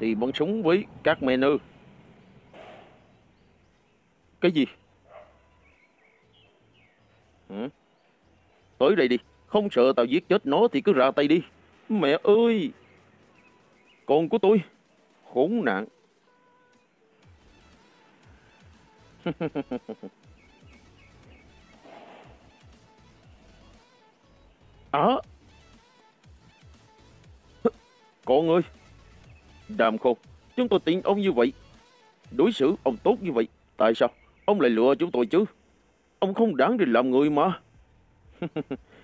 Thì bắn súng với các mẹ. Cái gì? ừ. Tới đây đi, không sợ tao giết chết nó thì cứ ra tay đi. Mẹ ơi! Con của tôi, khốn nạn. À! Con ơi! Đàm khôn, chúng tôi tin ông như vậy. Đối xử ông tốt như vậy, tại sao ông lại lừa chúng tôi chứ? Ông không đáng để làm người mà.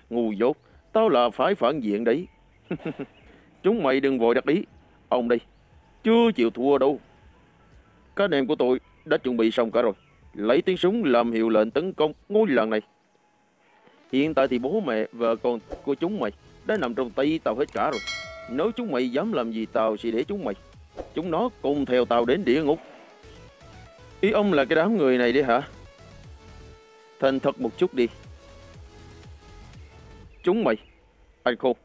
Ngu dốt, tao là phải phản diện đấy. chúng mày đừng vội đặt ý. Ông đây, chưa chịu thua đâu. Các anh em của tôi đã chuẩn bị xong cả rồi. Lấy tiếng súng làm hiệu lệnh tấn công ngôi làng này. Hiện tại thì bố mẹ, vợ con của chúng mày đã nằm trong tay tao hết cả rồi. Nếu chúng mày dám làm gì tao sẽ để chúng mày. Chúng nó cùng theo tao đến địa ngục. Ý ông là cái đám người này đi hả? Thành thật một chút đi. Chúng mày, anh khô,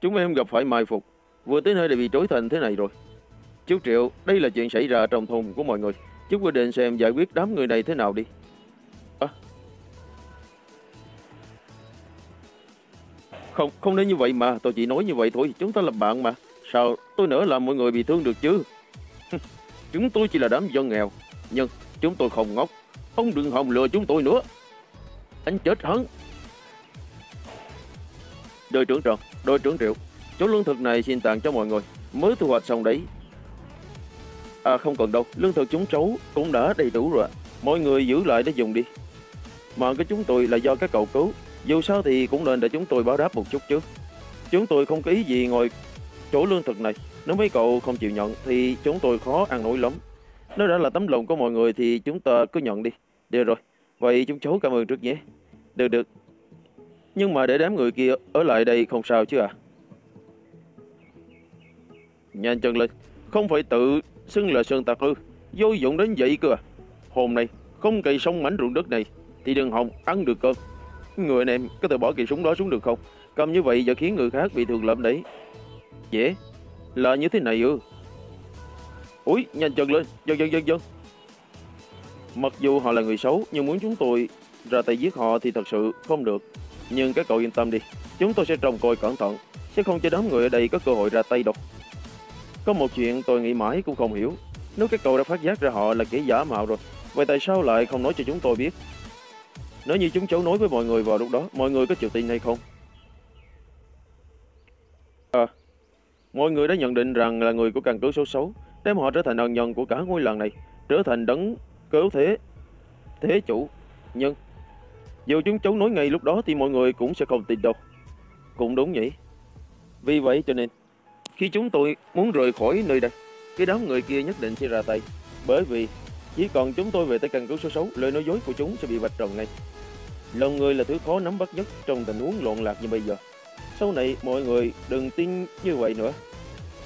chúng em gặp phải mai phục. Vừa tới nơi đã bị trối thành thế này rồi. Chú Triệu, đây là chuyện xảy ra trong thôn của mọi người chúng quyết định xem giải quyết đám người này thế nào đi. À. Không, không nên như vậy mà. Tôi chỉ nói như vậy thôi. Chúng ta là bạn mà. Sao tôi nỡ làm mọi người bị thương được chứ? chúng tôi chỉ là đám dân nghèo. Nhưng chúng tôi không ngốc. Ông đừng hòng lừa chúng tôi nữa. Anh chết hắn. Đội trưởng Trần, đội trưởng Triệu. chỗ lương thực này xin tặng cho mọi người. Mới thu hoạch xong đấy. À không cần đâu, lương thực chúng cháu cũng đã đầy đủ rồi. Mọi người giữ lại để dùng đi. Mà cái chúng tôi là do các cậu cứu. Dù sao thì cũng nên để chúng tôi báo đáp một chút chứ. Chúng tôi không có ý gì ngồi chỗ lương thực này. Nếu mấy cậu không chịu nhận thì chúng tôi khó ăn nổi lắm. Nếu đã là tấm lòng của mọi người thì chúng ta cứ nhận đi. Được rồi, vậy chúng cháu cảm ơn trước nhé. Được được. Nhưng mà để đám người kia ở lại đây không sao chứ à? Nhanh chân lên, không phải tự xưng là sơn tạc hư vô dụng đến vậy cơ à. Hôm nay không cày xong mảnh ruộng đất này thì đừng hòng ăn được cơm. Người anh em có thể bỏ cây súng đó xuống được không? Cầm như vậy giờ khiến người khác bị thương lầm đấy. Dễ, là như thế này ư. Úi, nhanh chân lên, dân dân dân dân. Mặc dù họ là người xấu nhưng muốn chúng tôi ra tay giết họ thì thật sự không được. Nhưng các cậu yên tâm đi, chúng tôi sẽ trông coi cẩn thận, sẽ không cho đám người ở đây có cơ hội ra tay đâu. Có một chuyện tôi nghĩ mãi cũng không hiểu. Nếu các cậu đã phát giác ra họ là kẻ giả mạo rồi, vậy tại sao lại không nói cho chúng tôi biết? Nếu như chúng cháu nói với mọi người vào lúc đó, mọi người có chịu tin hay không? À, mọi người đã nhận định rằng là người của căn cứ số 6, đem họ trở thành ân nhân của cả ngôi làng này, trở thành đấng cứu thế, thế chủ. Nhưng, dù chúng cháu nói ngay lúc đó thì mọi người cũng sẽ không tin đâu. Cũng đúng nhỉ? Vì vậy cho nên, khi chúng tôi muốn rời khỏi nơi đây, cái đám người kia nhất định sẽ ra tay. Bởi vì chỉ còn chúng tôi về tới căn cứ số 6, lời nói dối của chúng sẽ bị vạch trần ngay. Lòng người là thứ khó nắm bắt nhất trong tình huống loạn lạc như bây giờ. Sau này mọi người đừng tin như vậy nữa.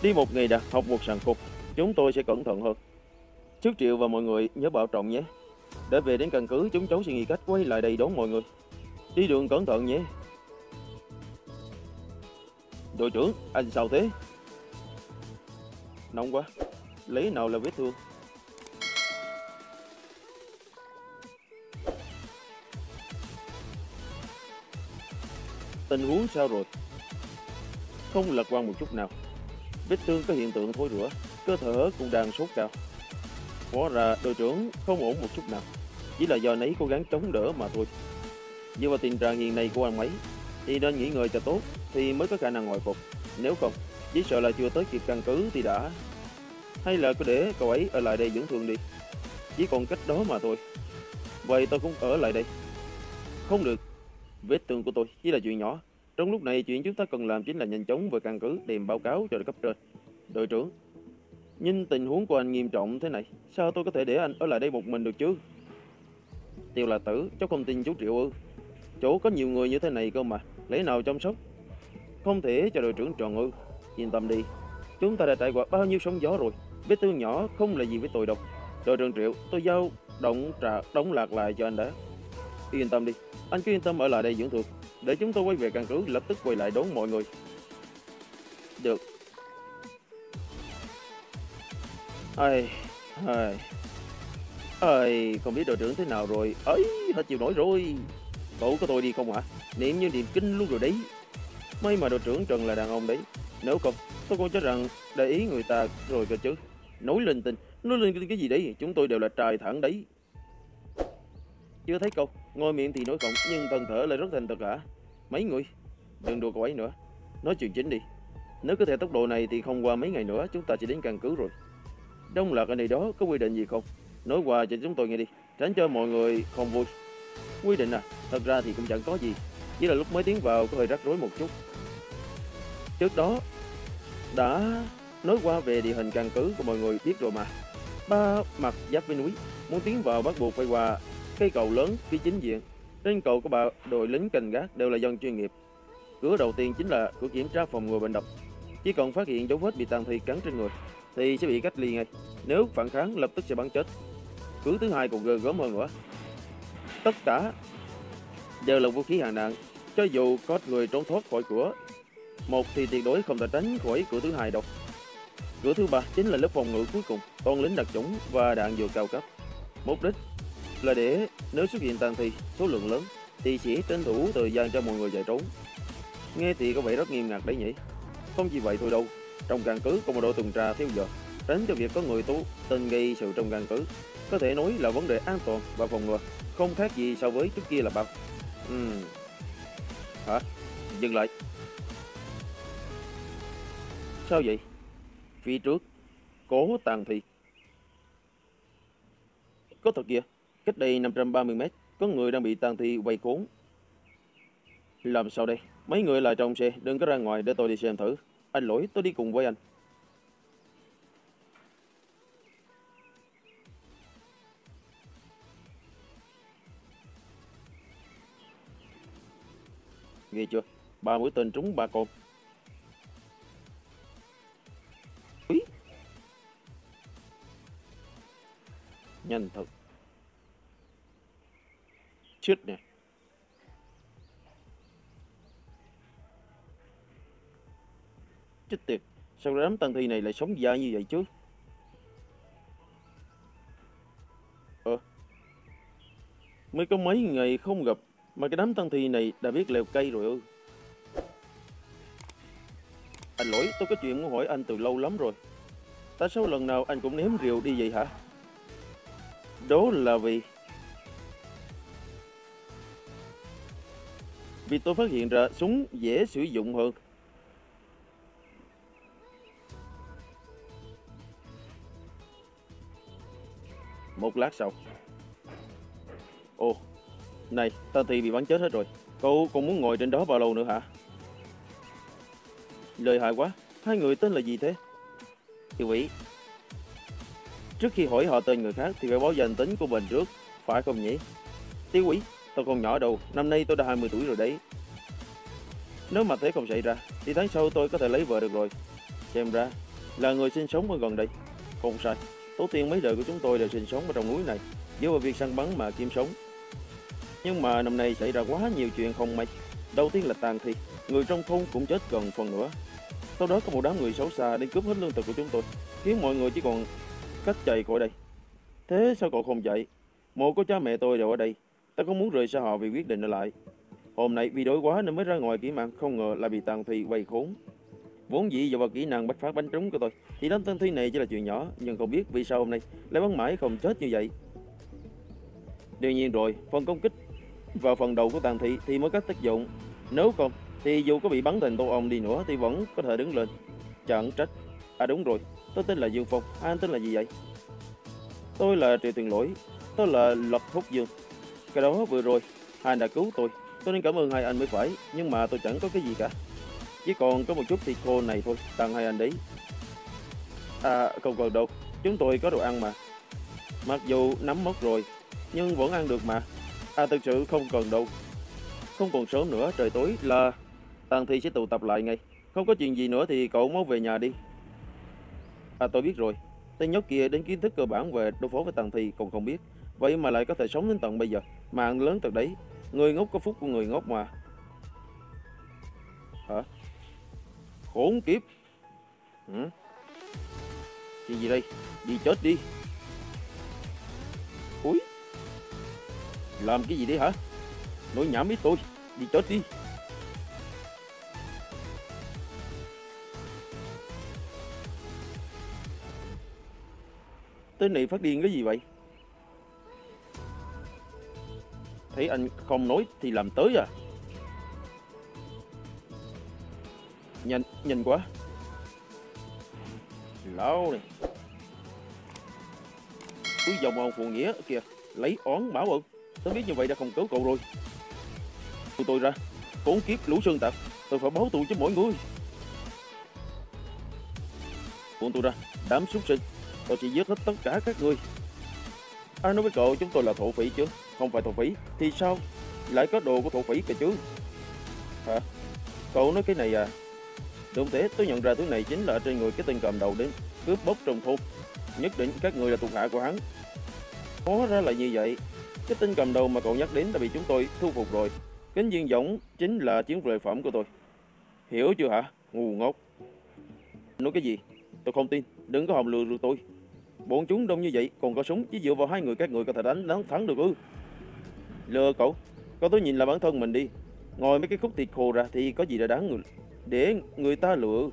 Đi một ngày đã học một sàn phục, chúng tôi sẽ cẩn thận hơn. Trước Triệu và mọi người nhớ bảo trọng nhé. Để về đến căn cứ, chúng cháu sẽ nghĩ cách quay lại đây đón mọi người. Đi đường cẩn thận nhé. Đội trưởng, anh sao thế? Nóng quá, lấy nào là vết thương? Tình huống sao rồi? Không lạc quan một chút nào. Vết thương có hiện tượng thối rữa, cơ thể cũng đang sốt cao. Hóa ra đội trưởng không ổn một chút nào, chỉ là do nấy cố gắng chống đỡ mà thôi. Dựa vào tình trạng hiện nay của anh ấy, thì nên nghỉ ngơi cho tốt thì mới có khả năng hồi phục. Nếu không, chỉ sợ là chưa tới kịp căn cứ thì đã. Hay là cứ để cậu ấy ở lại đây dưỡng thương đi. Chỉ còn cách đó mà thôi. Vậy tôi cũng ở lại đây. Không được. Vết thương của tôi chỉ là chuyện nhỏ. Trong lúc này chuyện chúng ta cần làm chính là nhanh chóng về căn cứ tìm báo cáo cho cấp trên. Đội trưởng, nhìn tình huống của anh nghiêm trọng thế này, sao tôi có thể để anh ở lại đây một mình được chứ? Tiêu là tử, cháu không tin chú Triệu ư. Chỗ có nhiều người như thế này cơ mà, lấy nào chăm sóc? Không thể cho đội trưởng tròn ư. Yên tâm đi, chúng ta đã trải qua bao nhiêu sóng gió rồi. Vết thương nhỏ không là gì với tôi đâu. Đội trưởng Triệu, tôi giao động trả đóng lạc lại cho anh đã. Yên tâm đi, anh cứ yên tâm ở lại đây dưỡng thuộc, để chúng tôi quay về căn cứ lập tức quay lại đón mọi người. Được. Ai, ai, ai, không biết đội trưởng thế nào rồi. ấy, hết chịu nổi rồi. Cậu có tôi đi không hả? Niệm như niệm kinh luôn rồi đấy. May mà đội trưởng Trần là đàn ông đấy. Nếu không, tôi còn cho rằng để ý người ta rồi cơ chứ. Nói linh tinh, nói linh tinh cái gì đấy, chúng tôi đều là trời thẳng đấy. Chưa thấy câu, ngồi miệng thì nói không, nhưng thần thở lại rất thành thật hả? Mấy người, đừng đùa cậu ấy nữa. Nói chuyện chính đi. Nếu có thể tốc độ này thì không qua mấy ngày nữa chúng ta sẽ đến căn cứ rồi. Đông Lạc ở nơi đó có quy định gì không? Nói qua cho chúng tôi nghe đi, tránh cho mọi người không vui. Quy định à, thật ra thì cũng chẳng có gì, chỉ là lúc mới tiến vào có hơi rắc rối một chút. Trước đó, đã nói qua về địa hình căn cứ của mọi người biết rồi mà. Ba mặt giáp với núi, muốn tiến vào bắt buộc phải qua cây cầu lớn phía chính diện. Trên cầu có ba đội lính canh gác đều là dân chuyên nghiệp. Cửa đầu tiên chính là cửa kiểm tra phòng ngừa bệnh độc. Chỉ cần phát hiện dấu vết bị tàn thi cắn trên người thì sẽ bị cách ly ngay. Nếu phản kháng lập tức sẽ bắn chết. Cửa thứ hai còn ghê gớm hơn nữa. Tất cả đều là vũ khí hạng nặng. Cho dù có người trốn thoát khỏi cửa, một thì tuyệt đối không thể tránh khỏi cửa thứ hai đâu. Cửa thứ ba chính là lớp phòng ngự cuối cùng, toàn lính đặc chủng và đạn dược cao cấp. Mục đích là để nếu xuất hiện tàn thi số lượng lớn thì sẽ tranh thủ thời gian cho mọi người chạy trốn. Nghe thì có vẻ rất nghiêm ngặt đấy nhỉ? Không chỉ vậy thôi đâu, trong căn cứ có một đội tuần tra theo giờ, tránh cho việc có người tố tình gây sự trong căn cứ. Có thể nói là vấn đề an toàn và phòng ngừa, không khác gì so với trước kia là bao. Uhm. Hả? Dừng lại. Sao vậy? Phía trước, cố tàn thi. Có thật kìa, cách đây 530 mét, có người đang bị tàn thi quay cuốn. Làm sao đây? Mấy người lại trong xe, đừng có ra ngoài để tôi đi xem thử. Anh lỗi, tôi đi cùng với anh. Nghe chưa? Ba mũi tên trúng ba con. Nhân thực, Chết nè. Chết tiệt, sao đám tăng thi này lại sống dai như vậy chứ? Ờ, mới có mấy ngày không gặp mà cái đám tăng thi này đã biết leo cây rồi ư. Anh lỗi, tôi có chuyện muốn hỏi anh từ lâu lắm rồi. Tại sao lần nào anh cũng ném rượu đi vậy hả? Đó là vì... Vì tôi phát hiện ra súng dễ sử dụng hơn. Một lát sau. Ồ, này, ta thì bị bắn chết hết rồi. Cậu còn muốn ngồi trên đó bao lâu nữa hả? Lời hại quá, hai người tên là gì thế? Thiệu ủy. Trước khi hỏi họ tên người khác thì phải báo danh tính của mình trước, phải không nhỉ? Tiêu quỷ, tôi còn nhỏ đâu, năm nay tôi đã 20 tuổi rồi đấy. Nếu mà thế không xảy ra, thì tháng sau tôi có thể lấy vợ được rồi. Xem ra, là người sinh sống ở gần đây. Không sai, tổ tiên mấy đời của chúng tôi đều sinh sống ở trong núi này, dựa vào việc săn bắn mà kiếm sống. Nhưng mà năm nay xảy ra quá nhiều chuyện không may. Đầu tiên là tàn thi, người trong thôn cũng chết gần phần nữa. Sau đó có một đám người xấu xa đến cướp hết lương thực của chúng tôi, khiến mọi người chỉ còn cách chạy khỏi đây. Thế sao cậu không chạy? Mộ của cha mẹ tôi đều ở đây. Ta không muốn rời xa họ vì quyết định ở lại. Hôm nay vì đói quá nên mới ra ngoài kỹ mạng, không ngờ là bị tàn thi quay khốn. Vốn dĩ dựa vào kỹ năng bách phát bánh trúng của tôi, thì đám tàn thi này chỉ là chuyện nhỏ, nhưng không biết vì sao hôm nay lại bắn mãi không chết như vậy. Đương nhiên rồi, phần công kích vào phần đầu của tàn thị thì mới có tác dụng. Nếu không, thì dù có bị bắn thành tô ong đi nữa thì vẫn có thể đứng lên. Chẳng trách. À đúng rồi, tôi tên là Dương Phong. À, anh tên là gì vậy? Tôi là Triệu Tuyền Lỗi. Tôi là Lập Thúc Dương. Cái đó vừa rồi, hai anh đã cứu tôi. Tôi nên cảm ơn hai anh mới phải. Nhưng mà tôi chẳng có cái gì cả. Chỉ còn có một chút thịt khô này thôi, tặng hai anh đấy. À, không cần đâu. Chúng tôi có đồ ăn mà. Mặc dù nắm mất rồi, nhưng vẫn ăn được mà. À thực sự không cần đâu. Không còn sớm nữa, trời tối là tàn thi sẽ tụ tập lại ngay. Không có chuyện gì nữa thì cậu mau về nhà đi. À tôi biết rồi. Tên nhóc kia đến kiến thức cơ bản về đối phó với tàn thi còn không biết. Vậy mà lại có thể sống đến tận bây giờ. Mạng lớn thật đấy. Người ngốc có phúc của người ngốc mà. Hả? Khốn kiếp. Hả? Chuyện gì đây? Đi chết đi. Úi. Làm cái gì đấy hả? Nói nhảm với tôi. Đi chết đi. Tới này phát điên cái gì vậy? Thấy anh không nói thì làm tới à? Nhanh, nhanh quá. Lão này. Túi dòng ông phụ nghĩa kìa, lấy oán bảo ơn. Tôi biết như vậy đã không cứu cậu rồi. Tôi tôi ra, khốn kiếp lũ sơn tặc, tôi phải báo thù cho mọi người. Buông tôi ra, đám súc sinh, tôi chỉ giết hết tất cả các người Ai nói với cậu chúng tôi là thổ phỉ chứ? Không phải thổ phỉ, thì sao? Lại có đồ của thổ phỉ kìa chứ? Hả? Cậu nói cái này à? Đúng thế, tôi nhận ra thứ này chính là trên người cái tên cầm đầu đến cướp bóc trong thôn. Nhất định các người là thuộc hạ của hắn. Hóa ra là như vậy. Cái tên cầm đầu mà cậu nhắc đến đã bị chúng tôi thu phục rồi. Kính viên giống chính là chiến lợi phẩm của tôi. Hiểu chưa hả? Ngu ngốc. Nói cái gì? Tôi không tin. Đừng có hòng lừa được tôi. Bọn chúng đông như vậy, còn có súng, chỉ dựa vào hai người các người có thể đánh đánh thắng được ư? Lừa cậu, cậu tôi nhìn là bản thân mình đi. Ngồi mấy cái khúc thịt khô ra thì có gì để đáng người để người ta lừa?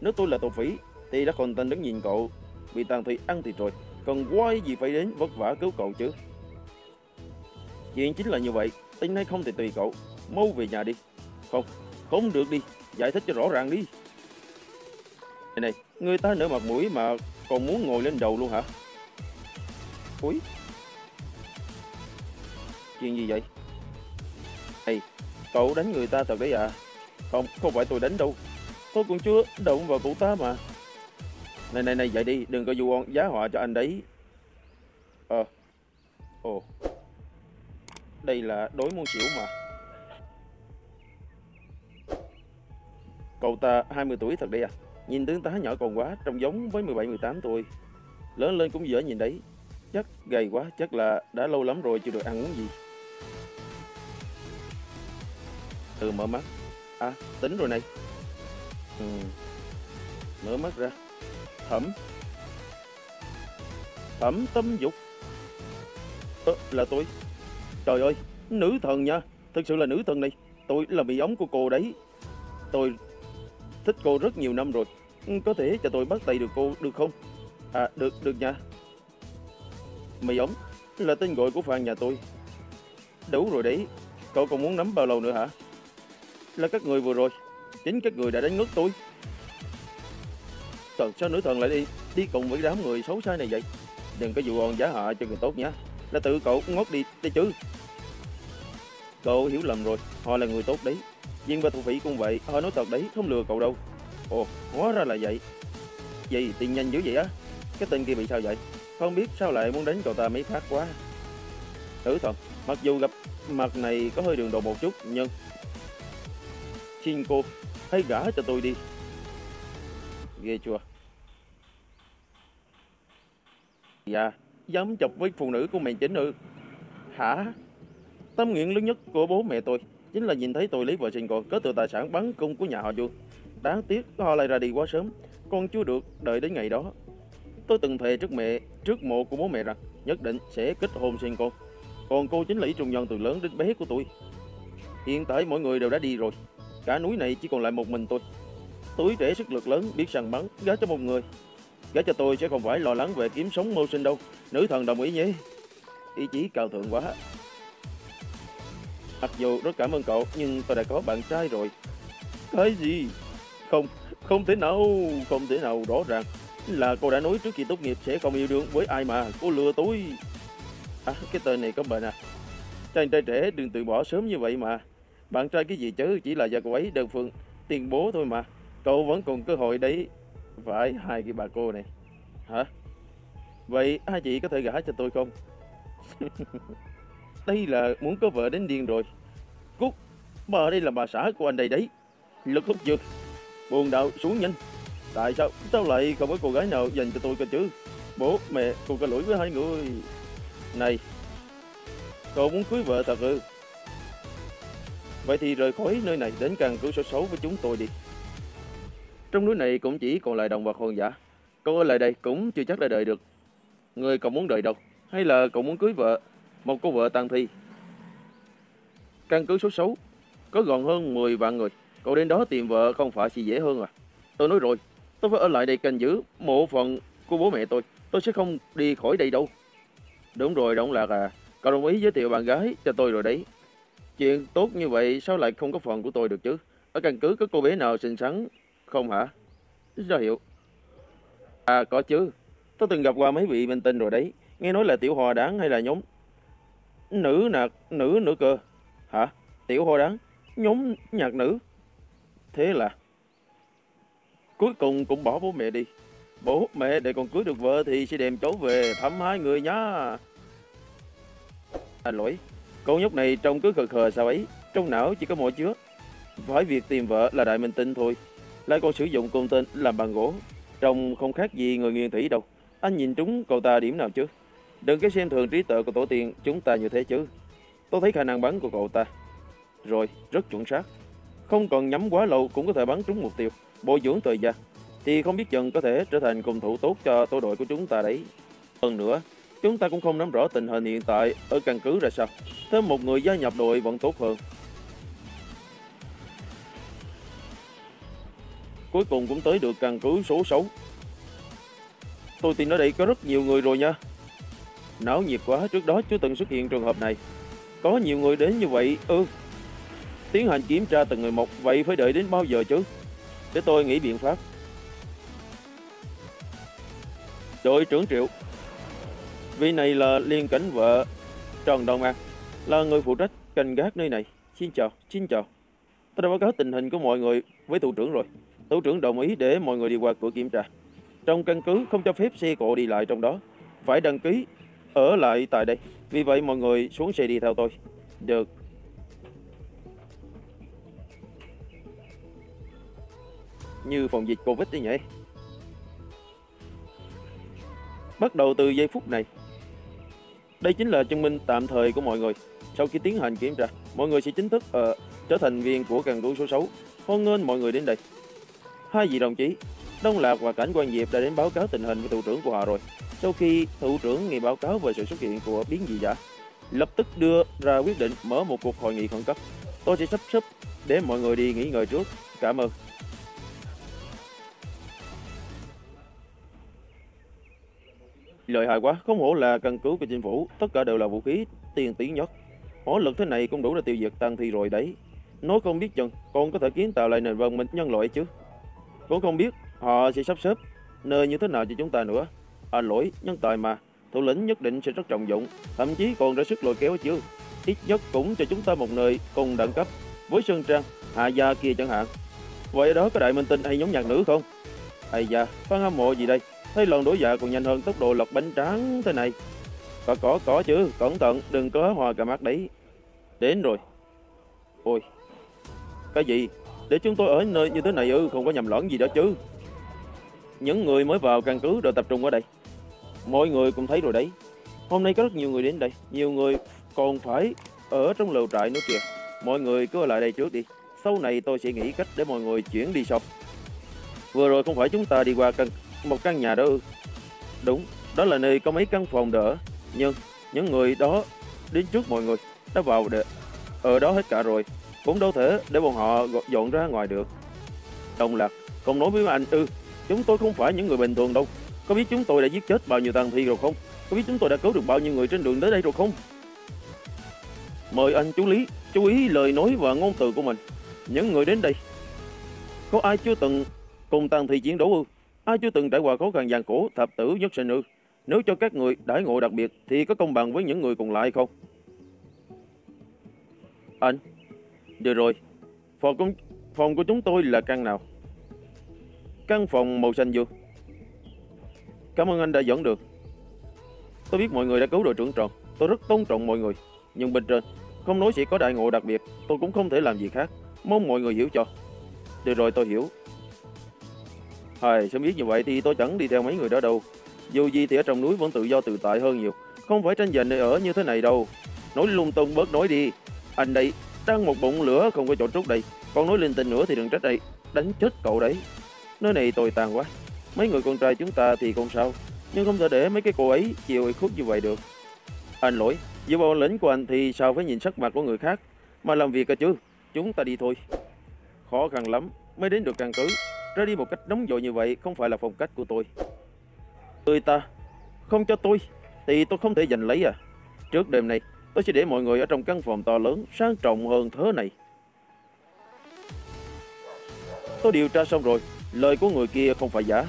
Nếu tôi là tổ phỉ thì đã còn tên đứng nhìn cậu bị tàn thị ăn thịt rồi, còn quay gì phải đến vất vả cứu cậu chứ? Chuyện chính là như vậy, tính hay không thì tùy cậu, mau về nhà đi. Không, không được đi, giải thích cho rõ ràng đi. Này này, người ta nở mặt mũi mà còn muốn ngồi lên đầu luôn hả? Úi Chuyện gì vậy? Này, cậu đánh người ta thật đấy à? Không, không phải tôi đánh đâu. Tôi còn chưa động vào cụ ta mà. Này này này, vậy đi, đừng có dụ giá họa cho anh đấy. Ờ. Ồ. Đây là đối môn xỉu mà. Cậu ta 20 tuổi thật đấy à? Nhìn tướng tá nhỏ còn quá, trông giống với 17-18 tuổi. Lớn lên cũng dễ nhìn đấy. Chắc gầy quá, chắc là đã lâu lắm rồi chưa được ăn uống gì. từ mở mắt. À, tính rồi này. Ừ. Mở mắt ra. Thẩm. Thẩm tâm dục. Ờ, là tôi. Trời ơi, nữ thần nha. Thực sự là nữ thần này. Tôi là bị ống của cô đấy. Tôi thích cô rất nhiều năm rồi. Ừ, có thể cho tôi bắt tay được cô được không? À, được, được nha. Mì ống là tên gọi của phan nhà tôi. Đủ rồi đấy. Cậu còn muốn nắm bao lâu nữa hả? Là các người vừa rồi. Chính các người đã đánh ngất tôi. Thần sao nữ thần lại đi đi cùng với đám người xấu xa này vậy? Đừng có dụ on giá hạ cho người tốt nhé. Là tự cậu ngất đi, đi chứ. Cậu hiểu lầm rồi, họ là người tốt đấy. Viên và thủ phỉ cũng vậy, họ nói thật đấy, không lừa cậu đâu. Ồ, hóa ra là vậy. Gì, tiền nhanh dữ vậy á? Cái tên kia bị sao vậy? Không biết sao lại muốn đánh cậu ta mấy phát quá. Thử thần, mặc dù gặp mặt này có hơi đường đầu một chút, nhưng... Xin cô, hãy gả cho tôi đi. Ghê chưa? Dạ, dám chọc với phụ nữ của mẹ chính ư? Hả? Tâm nguyện lớn nhất của bố mẹ tôi chính là nhìn thấy tôi lấy vợ sinh con có từ tài sản bắn cung của nhà họ Chu. Đáng tiếc họ lại ra đi quá sớm, con chưa được đợi đến ngày đó. Tôi từng thề trước mẹ, trước mộ của bố mẹ rằng nhất định sẽ kết hôn sinh con. Còn cô chính là ý trung nhân từ lớn đến bé của tôi. Hiện tại mọi người đều đã đi rồi, cả núi này chỉ còn lại một mình tôi. Tuổi trẻ sức lực lớn biết săn bắn, gá cho một người. gá cho tôi sẽ không phải lo lắng về kiếm sống mưu sinh đâu. Nữ thần đồng ý nhé. Ý chí cao thượng quá. Mặc dù rất cảm ơn cậu, nhưng tôi đã có bạn trai rồi. Cái gì? Không, không thể nào, không thể nào rõ ràng. Là cô đã nói trước khi tốt nghiệp sẽ không yêu đương với ai mà, cô lừa tôi. À, cái tên này có bệnh à? Chàng trai trẻ đừng từ bỏ sớm như vậy mà. Bạn trai cái gì chứ, chỉ là do cô ấy đơn phương tuyên bố thôi mà. Cậu vẫn còn cơ hội đấy. Phải hai cái bà cô này. Hả? Vậy hai chị có thể gả cho tôi không? đây là muốn có vợ đến điên rồi. Cút, bà đây là bà xã của anh đây đấy. Lực hút dược. Buồn đạo xuống nhanh. Tại sao sao lại không có cô gái nào dành cho tôi cơ chứ? Bố, mẹ, cô có lỗi với hai người. Này, Cậu muốn cưới vợ thật ư? Vậy thì rời khỏi nơi này đến căn cứ số xấu với chúng tôi đi. Trong núi này cũng chỉ còn lại động vật hoang dã. Cậu ở lại đây cũng chưa chắc đã đợi được. Người cậu muốn đợi đâu? Hay là cậu muốn cưới vợ? Một cô vợ tang thi. Căn cứ số 6 có gần hơn 10 vạn người. Cậu đến đó tìm vợ không phải chỉ dễ hơn à? Tôi nói rồi, tôi phải ở lại đây canh giữ mộ phần của bố mẹ tôi. Tôi sẽ không đi khỏi đây đâu. Đúng rồi, Động Lạc à. Cậu đồng ý giới thiệu bạn gái cho tôi rồi đấy. Chuyện tốt như vậy sao lại không có phần của tôi được chứ? Ở căn cứ có cô bé nào xinh xắn không hả? Ra hiệu. À có chứ. Tôi từng gặp qua mấy vị minh tinh rồi đấy. Nghe nói là tiểu hòa đáng hay là nhóm nữ nạc nữ nữa cơ. Hả? Tiểu hòa đáng? Nhóm nhạc nữ? Thế là cuối cùng cũng bỏ bố mẹ đi. Bố mẹ để con cưới được vợ thì sẽ đem cháu về thăm hai người nhá. À lỗi, con nhóc này trông cứ khờ khờ sao ấy, trong não chỉ có mỗi chứa. Phải việc tìm vợ là đại minh tinh thôi, lại còn sử dụng công tên làm bằng gỗ. Trông không khác gì người nghiền thủy đâu. Anh nhìn trúng cậu ta điểm nào chứ? Đừng cái xem thường trí tuệ của tổ tiên chúng ta như thế chứ. Tôi thấy khả năng bắn của cậu ta. Rồi, rất chuẩn xác. Không còn nhắm quá lâu cũng có thể bắn trúng mục tiêu, bồi dưỡng thời gian. Thì không biết chừng có thể trở thành cầu thủ tốt cho tổ đội của chúng ta đấy. Hơn nữa, chúng ta cũng không nắm rõ tình hình hiện tại ở căn cứ ra sao. Thêm một người gia nhập đội vẫn tốt hơn. Cuối cùng cũng tới được căn cứ số 6. Tôi tin ở đây có rất nhiều người rồi nha. Náo nhiệt quá, trước đó chưa từng xuất hiện trường hợp này. Có nhiều người đến như vậy, ư. Tiến hành kiểm tra từng người một, vậy phải đợi đến bao giờ chứ? Để tôi nghĩ biện pháp. Đội trưởng Triệu. Vị này là liên cảnh vợ Trần Đồng An Là người phụ trách canh gác nơi này. Xin chào, xin chào. Tôi đã báo cáo tình hình của mọi người với thủ trưởng rồi. Thủ trưởng đồng ý để mọi người đi qua cửa kiểm tra. Trong căn cứ không cho phép xe cộ đi lại trong đó. Phải đăng ký ở lại tại đây. Vì vậy mọi người xuống xe đi theo tôi. Được. Như phòng dịch Covid như nhỉ Bắt đầu từ giây phút này đây chính là chứng minh tạm thời của mọi người. Sau khi tiến hành kiểm tra, mọi người sẽ chính thức uh, trở thành viên của căn cứ số 6. Hoan nghênh mọi người đến đây. Hai vị đồng chí, Đông Lạc và Cảnh Quan Diệp đã đến báo cáo tình hình với thủ trưởng của họ rồi. Sau khi thủ trưởng nghe báo cáo về sự xuất hiện của biến dị giả, lập tức đưa ra quyết định mở một cuộc hội nghị khẩn cấp. Tôi sẽ sắp xếp để mọi người đi nghỉ ngơi trước. Cảm ơn. Lợi hại quá, không hổ là căn cứ của chính phủ, tất cả đều là vũ khí tiên tiến nhất. Hỏa lực thế này cũng đủ để tiêu diệt tăng thi rồi đấy. Nói không biết chừng, còn có thể kiến tạo lại nền văn minh nhân loại chứ. Cũng không biết họ sẽ sắp xếp nơi như thế nào cho chúng ta nữa. À lỗi, nhân tài mà, thủ lĩnh nhất định sẽ rất trọng dụng, thậm chí còn ra sức lôi kéo chứ. Ít nhất cũng cho chúng ta một nơi cùng đẳng cấp với Sơn Trang, Hạ Gia kia chẳng hạn. Vậy ở đó có đại minh tinh hay nhóm nhạc nữ không? Ây da, fan hâm mộ gì đây? Thấy lần đổ dạ còn nhanh hơn tốc độ lật bánh tráng thế này. Có có có chứ, cẩn thận, đừng có hòa cả mắt đấy. Đến rồi. Ôi, cái gì? Để chúng tôi ở nơi như thế này ư, không có nhầm lẫn gì đó chứ. Những người mới vào căn cứ đều tập trung ở đây. Mọi người cũng thấy rồi đấy. Hôm nay có rất nhiều người đến đây, nhiều người còn phải ở trong lều trại nữa kìa. Mọi người cứ ở lại đây trước đi. Sau này tôi sẽ nghĩ cách để mọi người chuyển đi sau. Vừa rồi không phải chúng ta đi qua căn một căn nhà đó ư? Đúng, đó là nơi có mấy căn phòng đỡ. Nhưng những người đó đến trước mọi người đã vào để ở đó hết cả rồi. Cũng đâu thể để bọn họ dọn ra ngoài được. Đồng lạc, không nói với anh ư. Chúng tôi không phải những người bình thường đâu. Có biết chúng tôi đã giết chết bao nhiêu tang thi rồi không? Có biết chúng tôi đã cứu được bao nhiêu người trên đường tới đây rồi không? Mời anh chú Lý chú ý lời nói và ngôn từ của mình. Những người đến đây, có ai chưa từng cùng tang thi chiến đấu ư? Ai chưa từng trải qua khó khăn gian khổ, thập tử nhất sinh ư? Nếu cho các người đãi ngộ đặc biệt thì có công bằng với những người còn lại không? Anh, được rồi, phòng của, phòng của chúng tôi là căn nào? Căn phòng màu xanh dương. Cảm ơn anh đã dẫn được. Tôi biết mọi người đã cứu đội trưởng tròn, tôi rất tôn trọng mọi người. Nhưng bên trên, không nói sẽ có đại ngộ đặc biệt, tôi cũng không thể làm gì khác. Mong mọi người hiểu cho. Được rồi tôi hiểu, Hài, sớm biết như vậy thì tôi chẳng đi theo mấy người đó đâu. Dù gì thì ở trong núi vẫn tự do tự tại hơn nhiều. Không phải tranh giành nơi ở như thế này đâu. Nói lung tung bớt nói đi. Anh đây đang một bụng lửa không có chỗ trút đây. Còn nói linh tinh nữa thì đừng trách đây. Đánh chết cậu đấy. Nơi này tồi tàn quá. Mấy người con trai chúng ta thì không sao. Nhưng không thể để mấy cái cô ấy chịu ủy khuất như vậy được. Anh lỗi, dù vào lĩnh của anh thì sao phải nhìn sắc mặt của người khác mà làm việc cơ chứ. Chúng ta đi thôi. Khó khăn lắm mới đến được căn cứ. Ra đi một cách nóng vội như vậy không phải là phong cách của tôi. Người ta không cho tôi thì tôi không thể giành lấy à. Trước đêm này tôi sẽ để mọi người ở trong căn phòng to lớn sang trọng hơn thế này. Tôi điều tra xong rồi, lời của người kia không phải giả.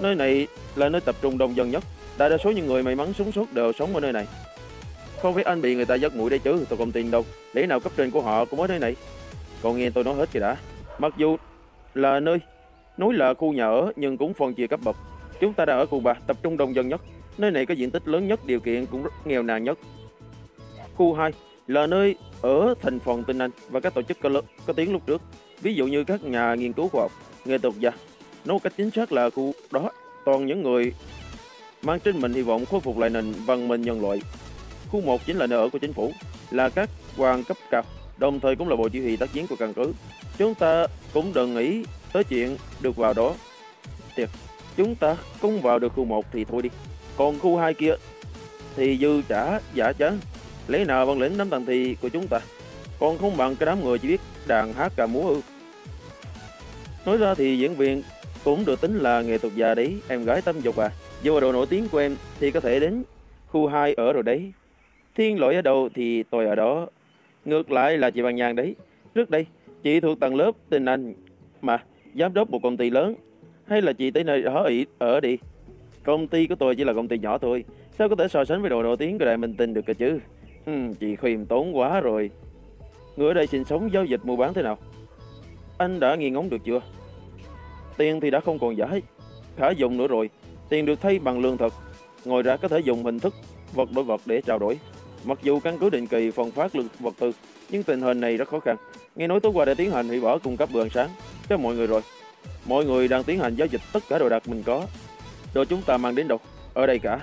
Nơi này là nơi tập trung đông dân nhất. Đại đa số những người may mắn sống sót đều sống ở nơi này. Không phải anh bị người ta giấc mũi đấy chứ, tôi không tin đâu. Lẽ nào cấp trên của họ cũng ở nơi này? Còn nghe tôi nói hết kìa đã. Mặc dù là nơi núi là khu nhà ở nhưng cũng phân chia cấp bậc. Chúng ta đang ở khu 3, tập trung đông dân nhất. Nơi này có diện tích lớn nhất, điều kiện cũng rất nghèo nàn nhất. Khu 2 là nơi ở thành phần tinh Anh và các tổ chức có, lớn, có tiếng lúc trước. Ví dụ như các nhà nghiên cứu khoa học, nghệ thuật gia. Nói cách chính xác là khu đó toàn những người mang trên mình hy vọng khôi phục lại nền văn minh nhân loại. Khu 1 chính là nơi ở của chính phủ, là các quan cấp cao, đồng thời cũng là bộ chỉ huy tác chiến của căn cứ. Chúng ta cũng đừng nghĩ tới chuyện được vào đó. Tiệt, chúng ta cũng vào được khu 1 thì thôi đi. Còn khu 2 kia thì dư trả giả chán. lấy nào bằng lĩnh nắm tầng thì của chúng ta còn không bằng cái đám người chỉ biết đàn hát cà múa ư. Nói ra thì diễn viên cũng được tính là nghệ thuật già đấy, em gái tâm dục à. Dù độ nổi tiếng của em thì có thể đến khu 2 ở rồi đấy. Thiên lỗi ở đâu thì tôi ở đó. Ngược lại là chị Bằng Nhàn đấy. Trước đây, chị thuộc tầng lớp tình anh mà giám đốc một công ty lớn. Hay là chị tới nơi đó ở đi. Công ty của tôi chỉ là công ty nhỏ thôi. Sao có thể so sánh với đồ nổi tiếng của đại minh tinh được cơ chứ? Hừm, chị khiêm tốn quá rồi. Người ở đây sinh sống giao dịch mua bán thế nào? Anh đã nghi ngóng được chưa? Tiền thì đã không còn giả khả dụng nữa rồi. Tiền được thay bằng lương thật. Ngoài ra có thể dùng hình thức vật đổi vật để trao đổi. Mặc dù căn cứ định kỳ phân phát lương vật tư, nhưng tình hình này rất khó khăn. Nghe nói tối qua đã tiến hành hủy bỏ cung cấp bữa ăn sáng cho mọi người rồi. Mọi người đang tiến hành giao dịch tất cả đồ đạc mình có. Đồ chúng ta mang đến đâu? Ở đây cả.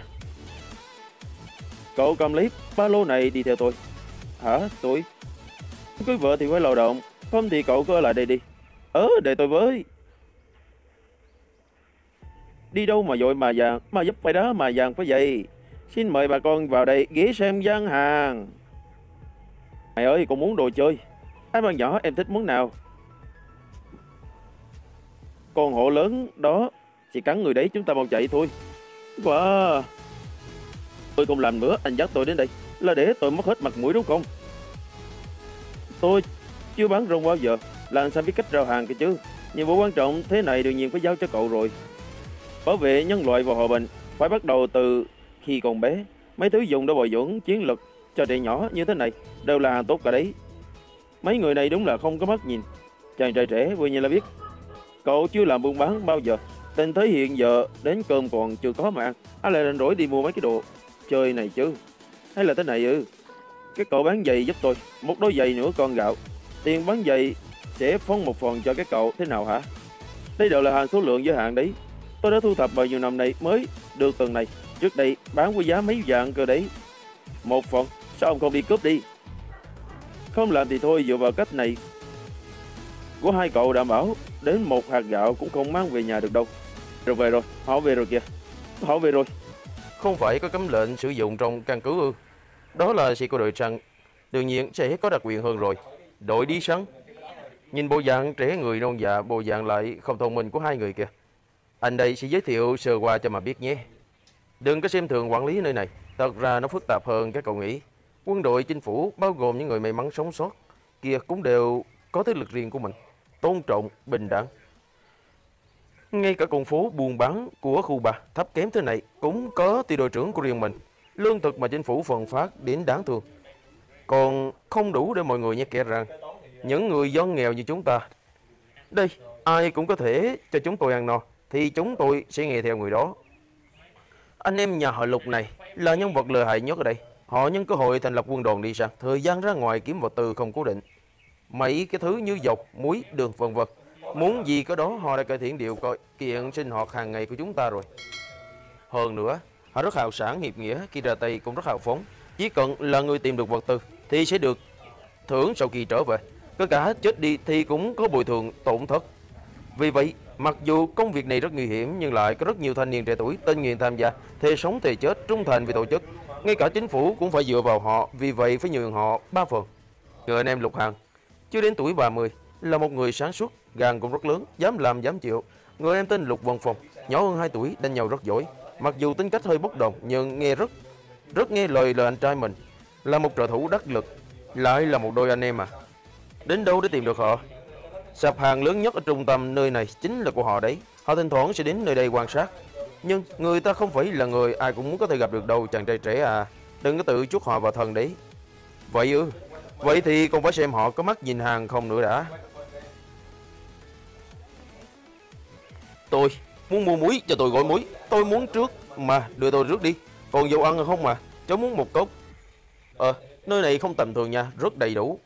Cậu cầm lấy ba lô này đi theo tôi. Hả? Tôi? Cưới vợ thì phải lao động, không thì cậu cứ ở lại đây đi. Ờ, để tôi với. Đi đâu mà vội mà vàng, mà giúp phải đó mà vàng phải vậy. Xin mời bà con vào đây ghé xem gian hàng. Mày ơi, con muốn đồ chơi. Hai bạn nhỏ em thích muốn nào? Con hộ lớn đó, chỉ cắn người đấy chúng ta mau chạy thôi. Wow. Tôi không làm nữa, anh dắt tôi đến đây là để tôi mất hết mặt mũi đúng không? Tôi chưa bán rong bao giờ, làm sao biết cách rao hàng kìa chứ? Nhiệm vụ quan trọng thế này đương nhiên phải giao cho cậu rồi. Bảo vệ nhân loại và hòa bình phải bắt đầu từ khi còn bé. Mấy thứ dùng để bồi dưỡng chiến lực cho trẻ nhỏ như thế này đều là tốt cả đấy. Mấy người này đúng là không có mắt nhìn. Chàng trai trẻ vừa như là biết. Cậu chưa làm buôn bán bao giờ. Tình thế hiện giờ đến cơm còn chưa có mà ăn. anh lại rảnh rỗi đi mua mấy cái đồ chơi này chứ. Hay là thế này ư? Cái cậu bán giày giúp tôi. Một đôi giày nữa con gạo. Tiền bán giày sẽ phân một phần cho cái cậu, thế nào hả? Đây đều là hàng số lượng giới hạn đấy. Tôi đã thu thập bao nhiêu năm nay mới được tuần này. Trước đây bán với giá mấy vạn cơ đấy. Một phần, sao ông không đi cướp đi? Không làm thì thôi dựa vào cách này của hai cậu đảm bảo đến một hạt gạo cũng không mang về nhà được đâu. Rồi về rồi, họ về rồi kìa. Họ về rồi. Không phải có cấm lệnh sử dụng trong căn cứ ư? Đó là sĩ của đội rằng đương nhiên sẽ có đặc quyền hơn rồi. Đội đi sẵn Nhìn bộ dạng trẻ người non dạ, bộ dạng lại không thông minh của hai người kìa. Anh đây sẽ giới thiệu sơ qua cho mà biết nhé. Đừng có xem thường quản lý nơi này. Thật ra nó phức tạp hơn các cậu nghĩ. Quân đội chính phủ bao gồm những người may mắn sống sót kia cũng đều có thế lực riêng của mình. Tôn trọng, bình đẳng. Ngay cả con phố buôn bán của khu bà thấp kém thế này cũng có tỷ đội trưởng của riêng mình. Lương thực mà chính phủ phân phát đến đáng thương. Còn không đủ để mọi người nhắc kể rằng những người dân nghèo như chúng ta. Đây, ai cũng có thể cho chúng tôi ăn no thì chúng tôi sẽ nghe theo người đó. Anh em nhà họ Lục này là nhân vật lợi hại nhất ở đây. Họ nhân cơ hội thành lập quân đoàn đi sang, thời gian ra ngoài kiếm vật tư không cố định. Mấy cái thứ như dọc, muối, đường vân vân. Muốn gì có đó họ đã cải thiện điều coi kiện sinh hoạt hàng ngày của chúng ta rồi. Hơn nữa, họ rất hào sản hiệp nghĩa, khi ra tay cũng rất hào phóng. Chỉ cần là người tìm được vật tư thì sẽ được thưởng sau khi trở về. Có cả chết đi thì cũng có bồi thường tổn thất. Vì vậy, mặc dù công việc này rất nguy hiểm nhưng lại có rất nhiều thanh niên trẻ tuổi tình nguyện tham gia, thề sống thề chết trung thành vì tổ chức. Ngay cả chính phủ cũng phải dựa vào họ, vì vậy phải nhường họ ba phần. Người anh em Lục Hằng, chưa đến tuổi 30, là một người sáng suốt, gan cũng rất lớn, dám làm dám chịu. Người em tên Lục Văn Phong, nhỏ hơn 2 tuổi, đánh nhau rất giỏi. Mặc dù tính cách hơi bốc đồng nhưng nghe rất rất nghe lời lời anh trai mình. Là một trợ thủ đắc lực, lại là một đôi anh em à. Đến đâu để tìm được họ? Sạp hàng lớn nhất ở trung tâm nơi này chính là của họ đấy. Họ thỉnh thoảng sẽ đến nơi đây quan sát. Nhưng người ta không phải là người ai cũng muốn có thể gặp được đâu chàng trai trẻ à. Đừng có tự chuốc họ vào thần đấy. Vậy ư? Vậy thì còn phải xem họ có mắt nhìn hàng không nữa đã. Tôi muốn mua muối cho tôi gọi muối. Tôi muốn trước mà đưa tôi trước đi. Còn dầu ăn không mà? Cháu muốn một cốc. Ờ, nơi này không tầm thường nha, rất đầy đủ.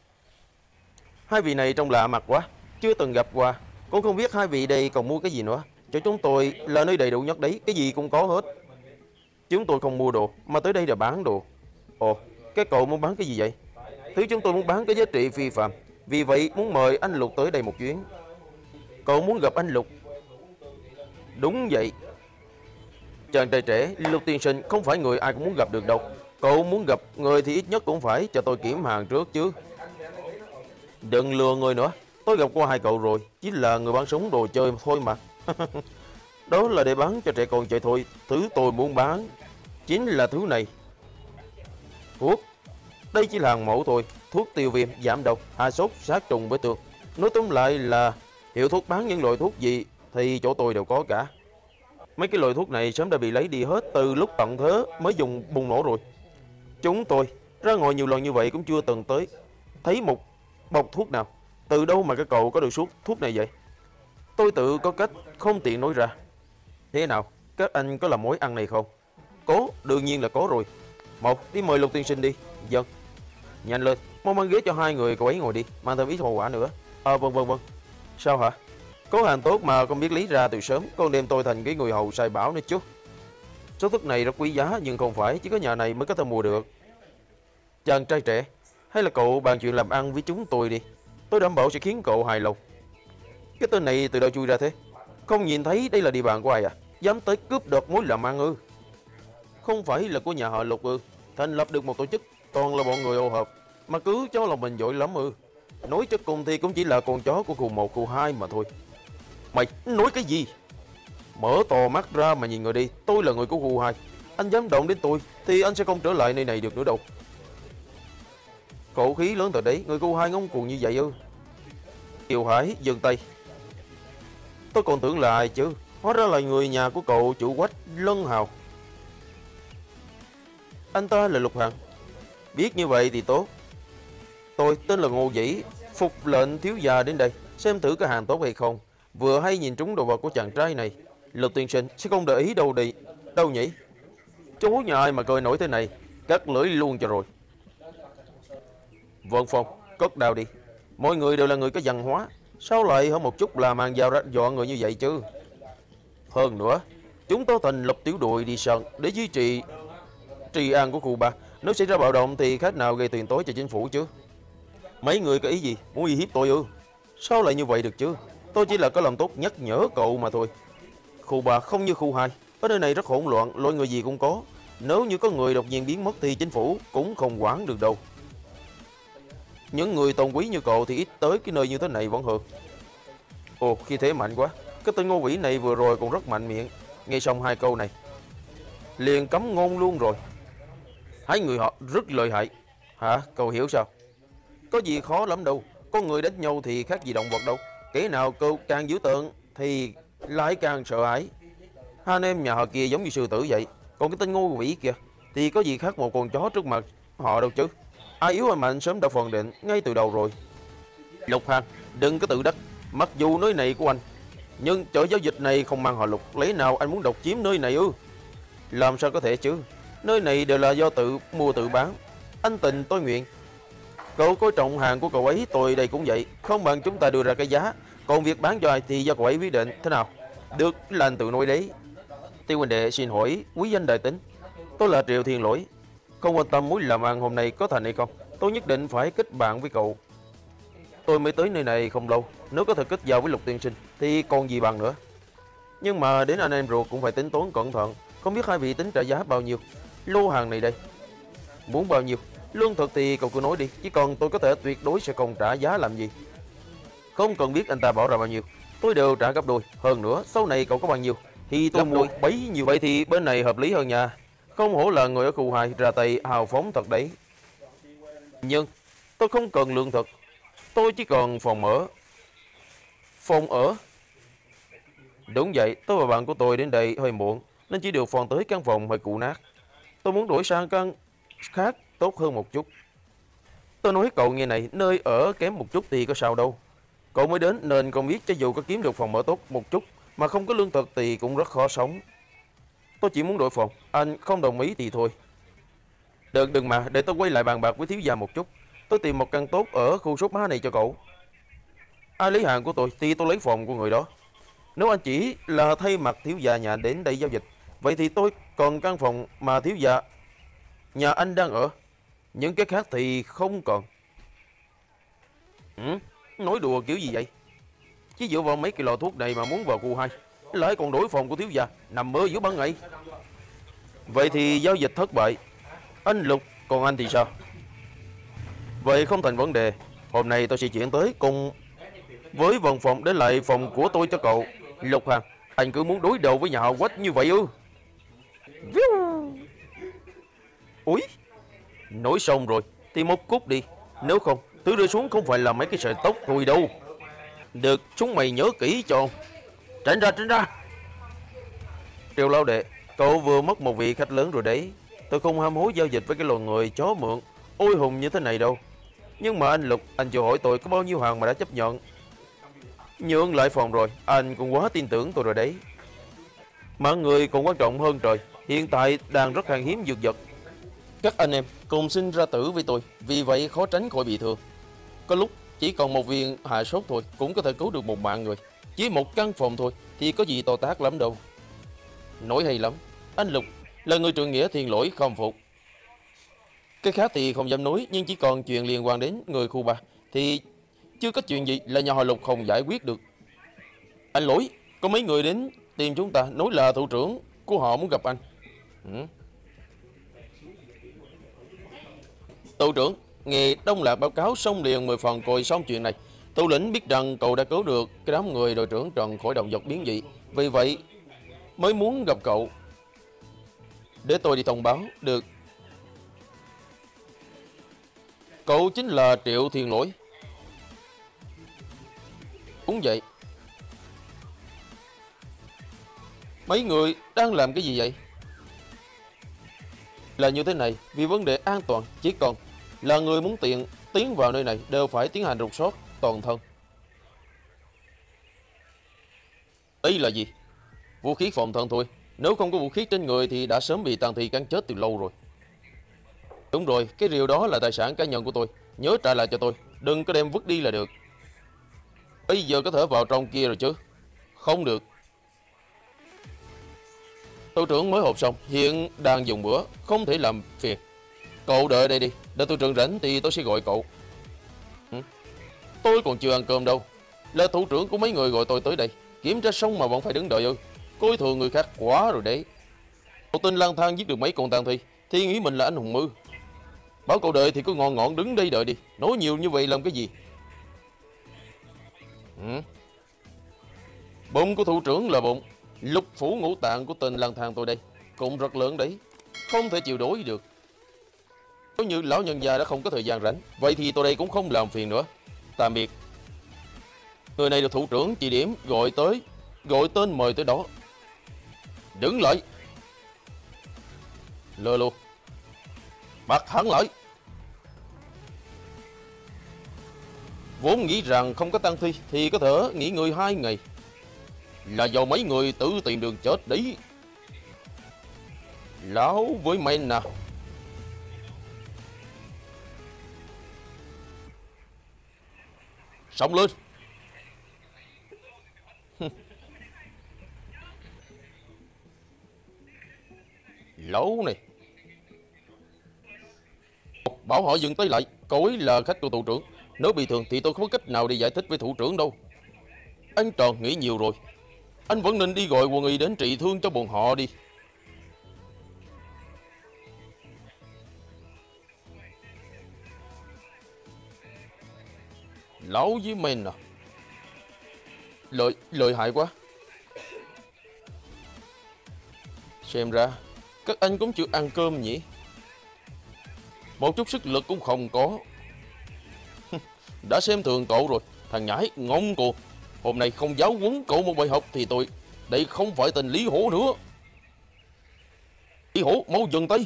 Hai vị này trông lạ mặt quá, chưa từng gặp qua. Cũng không biết hai vị đây còn mua cái gì nữa. Chỗ chúng tôi là nơi đầy đủ nhất đấy, cái gì cũng có hết. Chúng tôi không mua đồ, mà tới đây là bán đồ. Ồ, cái cậu muốn bán cái gì vậy? Thứ chúng tôi muốn bán có giá trị phi phạm. Vì vậy muốn mời anh Lục tới đây một chuyến. Cậu muốn gặp anh Lục? Đúng vậy. Chàng trai trẻ, Lục Tiên Sinh không phải người ai cũng muốn gặp được đâu. Cậu muốn gặp người thì ít nhất cũng phải cho tôi kiểm hàng trước chứ. Đừng lừa người nữa. Tôi gặp qua hai cậu rồi. Chỉ là người bán súng đồ chơi thôi mà. Đó là để bán cho trẻ con chơi thôi. Thứ tôi muốn bán chính là thứ này. Thuốc. Đây chỉ là hàng mẫu thôi. Thuốc tiêu viêm, giảm độc, hạ sốt, sát trùng với tường. Nói tóm lại là hiệu thuốc bán những loại thuốc gì thì chỗ tôi đều có cả. Mấy cái loại thuốc này sớm đã bị lấy đi hết từ lúc tận thế mới dùng bùng nổ rồi. Chúng tôi ra ngoài nhiều lần như vậy cũng chưa từng tới thấy một bọc thuốc nào. Từ đâu mà cái cậu có được suốt thuốc này vậy? Tôi tự có cách không tiện nói ra. Thế nào? Các anh có làm mối ăn này không? Có, đương nhiên là có rồi. Một, đi mời Lục Tiên Sinh đi. Dân. Nhanh lên, mau mang ghế cho hai người cậu ấy ngồi đi, mang thêm ít hồ quả nữa. Ờ, vâng vâng vâng. Sao hả? Có hàng tốt mà con biết lý ra từ sớm, con đem tôi thành cái người hầu sai bảo nữa chứ. Số thuốc này rất quý giá nhưng không phải chỉ có nhà này mới có thể mua được. Chàng trai trẻ, hay là cậu bàn chuyện làm ăn với chúng tôi đi. Tôi đảm bảo sẽ khiến cậu hài lòng. Cái tên này từ đâu chui ra thế? Không nhìn thấy đây là địa bàn của ai à? Dám tới cướp đợt mối làm ăn ư? Không phải là của nhà họ Lục ư? Thành lập được một tổ chức toàn là bọn người ô hợp. Mà cứ cho lòng mình giỏi lắm ư? Nói cho cùng thì cũng chỉ là con chó của khu 1, khu 2 mà thôi. Mày nói cái gì? Mở to mắt ra mà nhìn người đi, tôi là người của khu 2. Anh dám động đến tôi thì anh sẽ không trở lại nơi này được nữa đâu cổ khí lớn từ đấy, người cô hai ngông cuồng như vậy ư? Kiều Hải dừng tay. Tôi còn tưởng là ai chứ, hóa ra là người nhà của cậu chủ quách Lân Hào. Anh ta là Lục Hằng. Biết như vậy thì tốt. Tôi tên là Ngô Dĩ, phục lệnh thiếu gia đến đây, xem thử cái hàng tốt hay không. Vừa hay nhìn trúng đồ vật của chàng trai này, Lục tiên sinh sẽ không để ý đâu đi. Đâu nhỉ? Chú nhà ai mà cười nổi thế này, cắt lưỡi luôn cho rồi. Vâng Phong, cất đào đi. Mọi người đều là người có văn hóa, sao lại hơn một chút là mang dao ra dọn người như vậy chứ? Hơn nữa, chúng tôi thành lập tiểu đội đi sân để duy trì trì an của khu ba. Nếu xảy ra bạo động thì khác nào gây tiền tối cho chính phủ chứ? Mấy người có ý gì? Muốn uy hiếp tôi ư? Sao lại như vậy được chứ? Tôi chỉ là có lòng tốt nhắc nhở cậu mà thôi. Khu 3 không như khu 2. Ở nơi này rất hỗn loạn, loại người gì cũng có. Nếu như có người đột nhiên biến mất thì chính phủ cũng không quản được đâu. Những người tôn quý như cậu thì ít tới cái nơi như thế này vẫn hơn. Ồ, khi thế mạnh quá. Cái tên ngô quỷ này vừa rồi còn rất mạnh miệng. Nghe xong hai câu này. Liền cấm ngôn luôn rồi. Hai người họ rất lợi hại. Hả? Cậu hiểu sao? Có gì khó lắm đâu. Con người đánh nhau thì khác gì động vật đâu. Kẻ nào cậu càng dữ tợn thì lại càng sợ hãi. Hai anh em nhà họ kia giống như sư tử vậy. Còn cái tên ngô quỷ kìa thì có gì khác một con chó trước mặt họ đâu chứ. Ai yếu ai mạnh sớm đã phần định ngay từ đầu rồi. Lục Hằng, đừng có tự đắc. Mặc dù nơi này của anh, nhưng chợ giao dịch này không mang họ Lục. Lấy nào anh muốn độc chiếm nơi này ư? Làm sao có thể chứ? Nơi này đều là do tự mua tự bán. Anh tình tôi nguyện. Cậu coi trọng hàng của cậu ấy, tôi đây cũng vậy. Không bằng chúng ta đưa ra cái giá. Còn việc bán cho ai thì do cậu ấy quyết định. Thế nào? Được, là anh tự nói đấy. Tiêu huynh đệ xin hỏi quý danh đại tính. Tôi là Triệu Thiên Lỗi. Không quan tâm mối làm ăn hôm nay có thành hay không, tôi nhất định phải kết bạn với cậu. Tôi mới tới nơi này không lâu, nếu có thể kết giao với Lục Tiên Sinh thì còn gì bằng nữa. Nhưng mà đến anh em ruột cũng phải tính toán cẩn thận, không biết hai vị tính trả giá bao nhiêu. Lô hàng này đây, muốn bao nhiêu? Lương thực thì cậu cứ nói đi, chỉ còn tôi có thể tuyệt đối sẽ không trả giá làm gì. Không cần biết anh ta bỏ ra bao nhiêu, tôi đều trả gấp đôi. Hơn nữa, sau này cậu có bao nhiêu thì tôi mua bấy nhiêu. Vậy thì bên này hợp lý hơn nha. Không hổ là người ở khu hài ra tay hào phóng thật đấy. Nhưng tôi không cần lương thực, tôi chỉ cần phòng ở. Phòng ở? Đúng vậy, tôi và bạn của tôi đến đây hơi muộn, nên chỉ được phòng tới căn phòng hơi cụ nát. Tôi muốn đổi sang căn khác tốt hơn một chút. Tôi nói cậu nghe này, nơi ở kém một chút thì có sao đâu. Cậu mới đến nên cậu biết cho dù có kiếm được phòng ở tốt một chút mà không có lương thực thì cũng rất khó sống. Tôi chỉ muốn đổi phòng, anh không đồng ý thì thôi. Đừng đừng mà, để tôi quay lại bàn bạc với thiếu gia một chút. Tôi tìm một căn tốt ở khu sốt má này cho cậu. Ai lấy hàng của tôi thì tôi lấy phòng của người đó. Nếu anh chỉ là thay mặt thiếu gia nhà đến đây giao dịch, vậy thì tôi còn căn phòng mà thiếu gia nhà anh đang ở. Những cái khác thì không còn. Ừ? Nói đùa kiểu gì vậy? chứ dựa vào mấy cái lọ thuốc này mà muốn vào khu 2 lại còn đổi phòng của thiếu gia Nằm mơ giữa ban ngày. Vậy thì giao dịch thất bại. Anh Lục còn anh thì sao? Vậy không thành vấn đề. Hôm nay tôi sẽ chuyển tới cùng Với vòng phòng để lại phòng của tôi cho cậu Lục Hằng Anh cứ muốn đối đầu với nhà họ quách như vậy ư? Úi! Nói xong rồi. Thì một cút đi. Nếu không Thứ rơi xuống không phải là mấy cái sợi tóc tôi đâu. Được chúng mày nhớ kỹ cho Tránh ra tránh ra. Triều lao đệ, Cậu vừa mất một vị khách lớn rồi đấy. Tôi không ham hố giao dịch với cái loài người chó mượn, Ôi hùng như thế này đâu. Nhưng mà anh Lục, Anh chưa hỏi tôi có bao nhiêu hàng mà đã chấp nhận? Nhượng lại phòng rồi, Anh cũng quá tin tưởng tôi rồi đấy. Mà người còn quan trọng hơn trời, Hiện tại đang rất khan hiếm dược vật. Các anh em cùng sinh ra tử với tôi, Vì vậy khó tránh khỏi bị thương. Có lúc chỉ còn một viên hạ sốt thôi, Cũng có thể cứu được một mạng người. Chỉ một căn phòng thôi Thì có gì to tác lắm đâu. Nói hay lắm, Anh Lục là người trưởng nghĩa thiên lỗi không phục. Cái khác thì không dám nói, Nhưng chỉ còn chuyện liên quan đến người khu ba. Thì chưa có chuyện gì là nhà họ Lục không giải quyết được. Anh lỗi, Có mấy người đến tìm chúng ta, Nói là thủ trưởng của họ muốn gặp anh. Ừ. Thủ trưởng Nghe Đông Lạc báo cáo xong liền 10 phần, coi xong chuyện này. Thủ lĩnh biết rằng cậu đã cứu được Cái đám người đội trưởng Trần khỏi động vật biến dị. Vì vậy, mới muốn gặp cậu. Để tôi đi thông báo, Được. Cậu chính là Triệu Thiên Lỗi. Đúng vậy. Mấy người đang làm cái gì vậy? Là như thế này, Vì vấn đề an toàn, Chỉ còn là người muốn tiện tiến vào nơi này Đều phải tiến hành rục soát toàn thân. Ý là gì? Vũ khí phòng thân thôi. Nếu không có vũ khí trên người thì đã sớm bị tàn thi cắn chết từ lâu rồi. Đúng rồi, Cái rìu đó là tài sản cá nhân của tôi. Nhớ trả lại cho tôi. Đừng có đem vứt đi là được. Bây giờ có thể vào trong kia rồi chứ? Không được. Tổ trưởng mới hộp xong. Hiện đang dùng bữa. Không thể làm phiền. Cậu đợi đây đi. Để tổ trưởng rảnh thì tôi sẽ gọi cậu? Tôi còn chưa ăn cơm đâu. Là thủ trưởng của mấy người gọi tôi tới đây, Kiểm tra xong mà vẫn phải đứng đợi ư Coi thường người khác quá rồi đấy. Một tên lang thang giết được mấy con tang thi, Thì nghĩ mình là anh hùng mư Bảo cậu đợi thì cứ ngon ngọn đứng đây đợi đi. Nói nhiều như vậy làm cái gì? Ừ? Bụng của thủ trưởng là bụng. Lục phủ ngũ tạng của tên lang thang tôi đây, Cũng rất lớn đấy. Không thể chịu đổi được. Nếu như lão nhân già đã không có thời gian rảnh, Vậy thì tôi đây cũng không làm phiền nữa. Tạm biệt. Người này được thủ trưởng chỉ điểm gọi tới, Gọi tên mời tới đó. Đứng lại. Lơ luôn Bắt hắn lại. Vốn nghĩ rằng không có tăng thi Thì có thể nghỉ người hai ngày. Là do mấy người tự tìm đường chết đấy. Lão với mày nè Sống lên Lấu này Bảo họ dừng tay lại, cối là khách của thủ trưởng. Nếu bị thương thì tôi không có cách nào để giải thích với thủ trưởng đâu. Anh Tròn nghĩ nhiều rồi. Anh vẫn nên đi gọi quân y đến trị thương cho bọn họ đi. Lão với men à. Lợi, lợi hại quá. Xem ra Các anh cũng chịu ăn cơm nhỉ? Một chút sức lực cũng không có. Đã xem thường cậu rồi Thằng nhãi ngông cuồng. Hôm nay không giáo huấn cậu một bài học Thì tôi Đây không phải tình Lý Hổ nữa. Lý Hổ mau dừng tay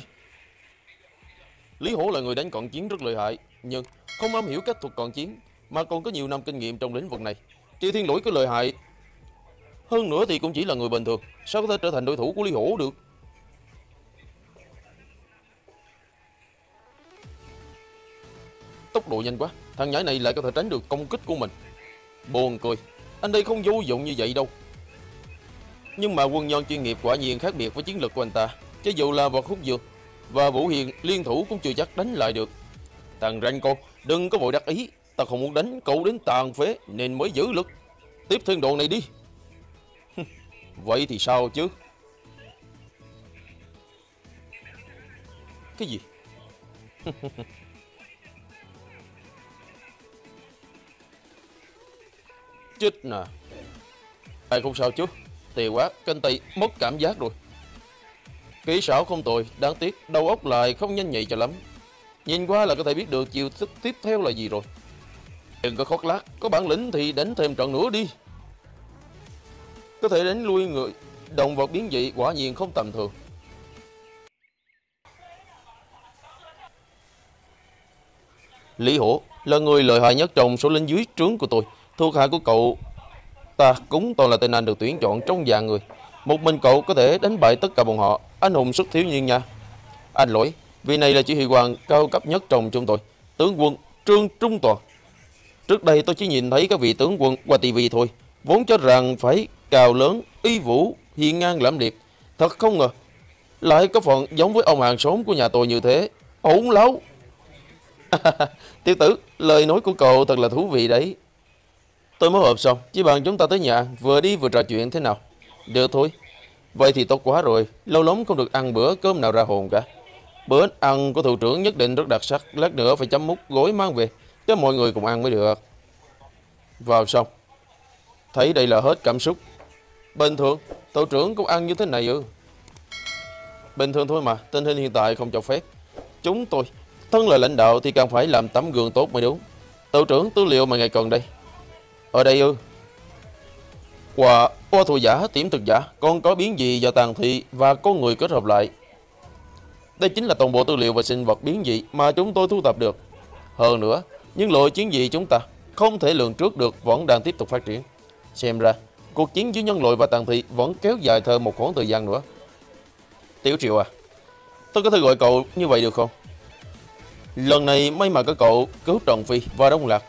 Lý Hổ là người đánh cận chiến rất lợi hại Nhưng không am hiểu cách thuật cận chiến mà còn có nhiều năm kinh nghiệm trong lĩnh vực này. Triệu Thiên Lỗi có lợi hại. Hơn nữa thì cũng chỉ là người bình thường, sao có thể trở thành đối thủ của Lý Hổ được? Tốc độ nhanh quá, thằng nhãi này lại có thể tránh được công kích của mình. Buồn cười, anh đây không vô dụng như vậy đâu. Nhưng mà quân nhân chuyên nghiệp quả nhiên khác biệt với chiến lược của anh ta. Cho dù là vật hút dược và Vũ Hiền liên thủ cũng chưa chắc đánh lại được. Thằng ranh con, đừng có vội đắc ý, Ta không muốn đánh cậu đến tàn phế, Nên mới giữ lực. Tiếp thiên đồ này đi. Vậy thì sao chứ? Cái gì? Chết nè. Ai không sao chứ? Tì quá, Canh tay mất cảm giác rồi. Kỹ xảo không tồi, Đáng tiếc, Đầu óc lại không nhanh nhạy cho lắm. Nhìn qua là có thể biết được chiều thức tiếp theo là gì rồi. Đừng có khót lát, có bản lĩnh thì đánh thêm trận nữa đi. Có thể đánh lui người, động vật biến dị quả nhiên không tầm thường. Lý Hổ là người lợi hại nhất trong số lính dưới trướng của tôi. Thuộc hạ của cậu ta cũng toàn là tên anh được tuyển chọn trong dạng người. Một mình cậu có thể đánh bại tất cả bọn họ. Anh hùng xuất thiếu nhiên nha. Anh lỗi, vì này là chỉ huy quan cao cấp nhất trong chúng tôi. Tướng quân Trương Trung Toàn. Trước đây tôi chỉ nhìn thấy các vị tướng quân qua tivi thôi, vốn cho rằng phải cao lớn, y vũ, hiên ngang lãm liệt. Thật không ngờ, lại có phần giống với ông hàng xóm của nhà tôi như thế. Ổn láo. Tiểu tử, lời nói của cậu thật là thú vị đấy. Tôi mới họp xong, chỉ bằng chúng ta tới nhà, vừa đi vừa trò chuyện thế nào. Được thôi. Vậy thì tốt quá rồi, lâu lắm không được ăn bữa cơm nào ra hồn cả. Bữa ăn của thủ trưởng nhất định rất đặc sắc, lát nữa phải chấm mút gối mang về cho mọi người cùng ăn mới được. Vào xong, thấy đây là hết cảm xúc. Bình thường, tổ trưởng cũng ăn như thế này ư. Bình thường thôi mà, tình hình hiện tại không cho phép. Chúng tôi, thân là lãnh đạo thì càng phải làm tấm gương tốt mới đúng. Tổ trưởng tư liệu mà ngày cần đây. Ở đây ư. Quả ô thù giả, tiểm thực giả, còn có biến dị và tàn thị và con người kết hợp lại. Đây chính là toàn bộ tư liệu và sinh vật biến dị mà chúng tôi thu thập được. Hơn nữa, nhưng loại chiến gì chúng ta không thể lường trước được vẫn đang tiếp tục phát triển. Xem ra, cuộc chiến giữa nhân loại và tàn thị vẫn kéo dài thêm một khoảng thời gian nữa. Tiểu Triệu à, tôi có thể gọi cậu như vậy được không? Lần này may mà các cậu cứu Trần Phi và Đông Lạc.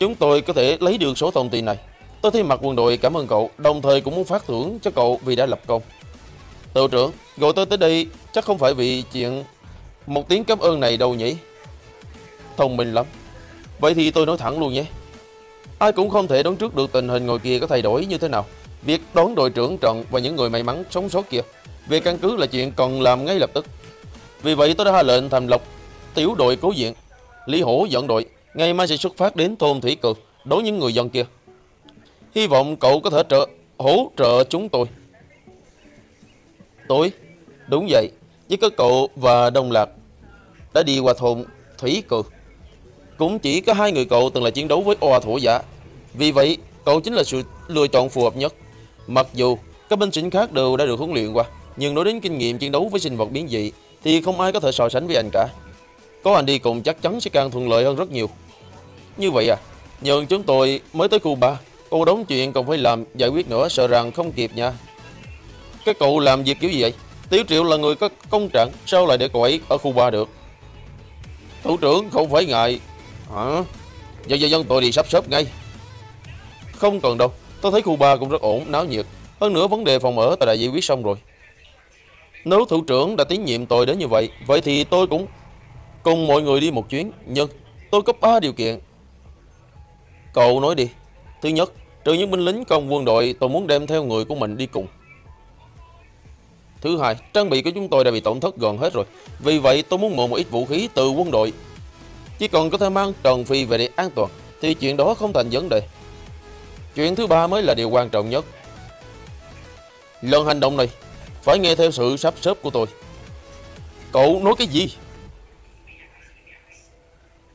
Chúng tôi có thể lấy được số thông tin này. Tôi thay mặt quân đội cảm ơn cậu, đồng thời cũng muốn phát thưởng cho cậu vì đã lập công. Tổ trưởng, gọi tôi tới đây chắc không phải vì chuyện một tiếng cảm ơn này đâu nhỉ? Thông minh lắm. Vậy thì tôi nói thẳng luôn nhé. Ai cũng không thể đoán trước được tình hình ngồi kia có thay đổi như thế nào. Việc đón đội trưởng trận và những người may mắn sống sót kia, về căn cứ là chuyện cần làm ngay lập tức. Vì vậy tôi đã hạ lệnh thành lập tiểu đội cố diện. Lý Hổ dẫn đội, ngày mai sẽ xuất phát đến thôn Thủy Cực đối những người dân kia. Hy vọng cậu có thể trợ hỗ trợ chúng tôi. Tôi, đúng vậy, với các cậu và Đông Lạc đã đi qua thôn Thủy Cực cũng chỉ có hai người cậu từng là chiến đấu với oa thổ giả. Vì vậy, cậu chính là sự lựa chọn phù hợp nhất. Mặc dù các binh sĩ khác đều đã được huấn luyện qua, nhưng nói đến kinh nghiệm chiến đấu với sinh vật biến dị thì không ai có thể so sánh với anh cả. Có anh đi cùng chắc chắn sẽ càng thuận lợi hơn rất nhiều. Như vậy à, nhưng chúng tôi mới tới khu 3, cô đóng chuyện còn phải làm giải quyết nữa sợ rằng không kịp nha. Các cậu làm việc kiểu gì vậy? tiểu Triệu là người có công trạng, sao lại để cậu ấy ở khu 3 được? Thủ trưởng không phải ngại Hả? Dân dân dân tôi đi sắp xếp ngay Không cần đâu Tôi thấy khu ba cũng rất ổn, náo nhiệt Hơn nữa vấn đề phòng ở tôi đã giải quyết xong rồi Nếu thủ trưởng đã tín nhiệm tôi đến như vậy Vậy thì tôi cũng Cùng mọi người đi một chuyến, nhưng tôi có ba điều kiện. Cậu nói đi. Thứ nhất, trừ những binh lính công quân đội, tôi muốn đem theo người của mình đi cùng. Thứ hai, trang bị của chúng tôi đã bị tổn thất gần hết rồi. Vì vậy tôi muốn mượn một ít vũ khí từ quân đội. Chỉ cần có thể mang Trần Phi về để an toàn, thì chuyện đó không thành vấn đề. Chuyện thứ ba mới là điều quan trọng nhất. Lần hành động này phải nghe theo sự sắp xếp của tôi. Cậu nói cái gì?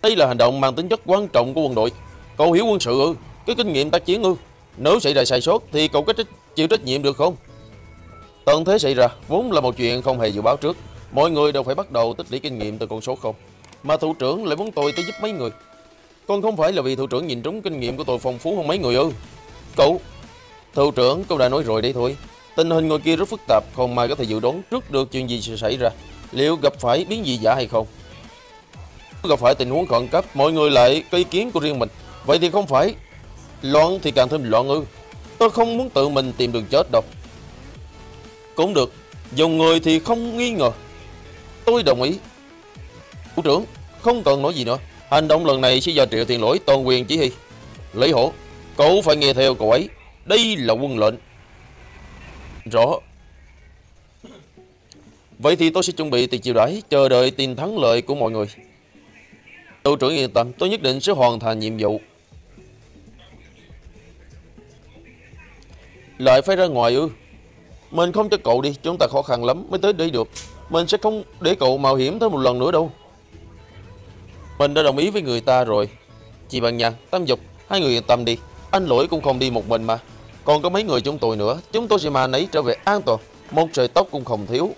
Đây là hành động mang tính chất quan trọng của quân đội. Cậu hiểu quân sự ư? Cái kinh nghiệm tác chiến ư? Nếu xảy ra sai sót thì cậu có trách, chịu trách nhiệm được không? Tận thế xảy ra vốn là một chuyện không hề dự báo trước. Mọi người đều phải bắt đầu tích lũy kinh nghiệm từ con số không. Mà thủ trưởng lại muốn tôi tới giúp mấy người. Còn không phải là vì thủ trưởng nhìn trúng kinh nghiệm của tôi phong phú hơn mấy người ư? Cậu, thủ trưởng cậu đã nói rồi đấy thôi. Tình hình ngồi kia rất phức tạp, không ai có thể dự đoán trước được chuyện gì sẽ xảy ra. Liệu gặp phải biến gì giả hay không? Gặp phải tình huống khẩn cấp, mọi người lại có ý kiến của riêng mình. Vậy thì không phải loạn thì càng thêm loạn ư? Tôi không muốn tự mình tìm đường chết đâu. Cũng được, Dòng người thì không nghi ngờ. Tôi đồng ý. Thủ trưởng, không cần nói gì nữa. Hành động lần này sẽ do Triệu Thiện Lỗi toàn quyền chỉ huy. Lý Hổ, cậu phải nghe theo cậu ấy. Đây là quân lệnh. Rõ. Vậy thì tôi sẽ chuẩn bị tiền chiều đãi, chờ đợi tin thắng lợi của mọi người. Tổ trưởng yên tâm, tôi nhất định sẽ hoàn thành nhiệm vụ. Lại phải ra ngoài ư? Mình không cho cậu đi, chúng ta khó khăn lắm mới tới đây được. Mình sẽ không để cậu mạo hiểm thêm một lần nữa đâu. Mình đã đồng ý với người ta rồi. Chị Bằng Nhàn, tam Dục, hai người yên tâm đi. Anh lỗi cũng không đi một mình mà. Còn có mấy người chúng tôi nữa, chúng tôi sẽ mà nấy trở về an toàn. Một sợi tóc cũng không thiếu.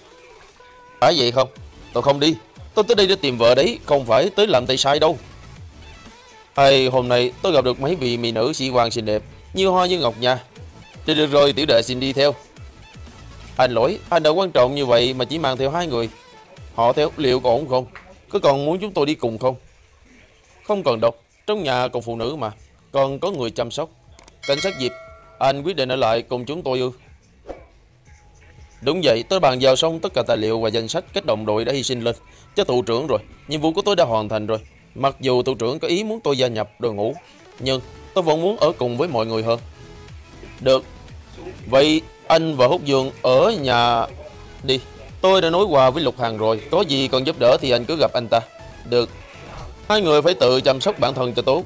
Phải vậy không? Tôi không đi. Tôi tới đây để tìm vợ đấy, không phải tới làm tay sai đâu. Hay hôm nay tôi gặp được mấy vị mỹ nữ sĩ quan xinh đẹp, như hoa như ngọc nha. Thì được rồi, tiểu đệ xin đi theo. Anh lỗi, anh đã quan trọng như vậy mà chỉ mang theo hai người. Họ theo liệu có ổn không? Có còn muốn chúng tôi đi cùng không? Không cần đâu, trong nhà còn phụ nữ mà, còn có người chăm sóc. Cảnh sát Diệp, anh quyết định ở lại cùng chúng tôi ư? Đúng vậy, tôi bàn giao xong tất cả tài liệu và danh sách các đồng đội đã hy sinh lên cho thủ trưởng rồi. Nhiệm vụ của tôi đã hoàn thành rồi. Mặc dù thủ trưởng có ý muốn tôi gia nhập đội ngũ, nhưng tôi vẫn muốn ở cùng với mọi người hơn. Được. Vậy anh và Húc Dương ở nhà đi. Tôi đã nói qua với Lục Hằng rồi, có gì cần giúp đỡ thì anh cứ gặp anh ta. Được. Hai người phải tự chăm sóc bản thân cho tốt.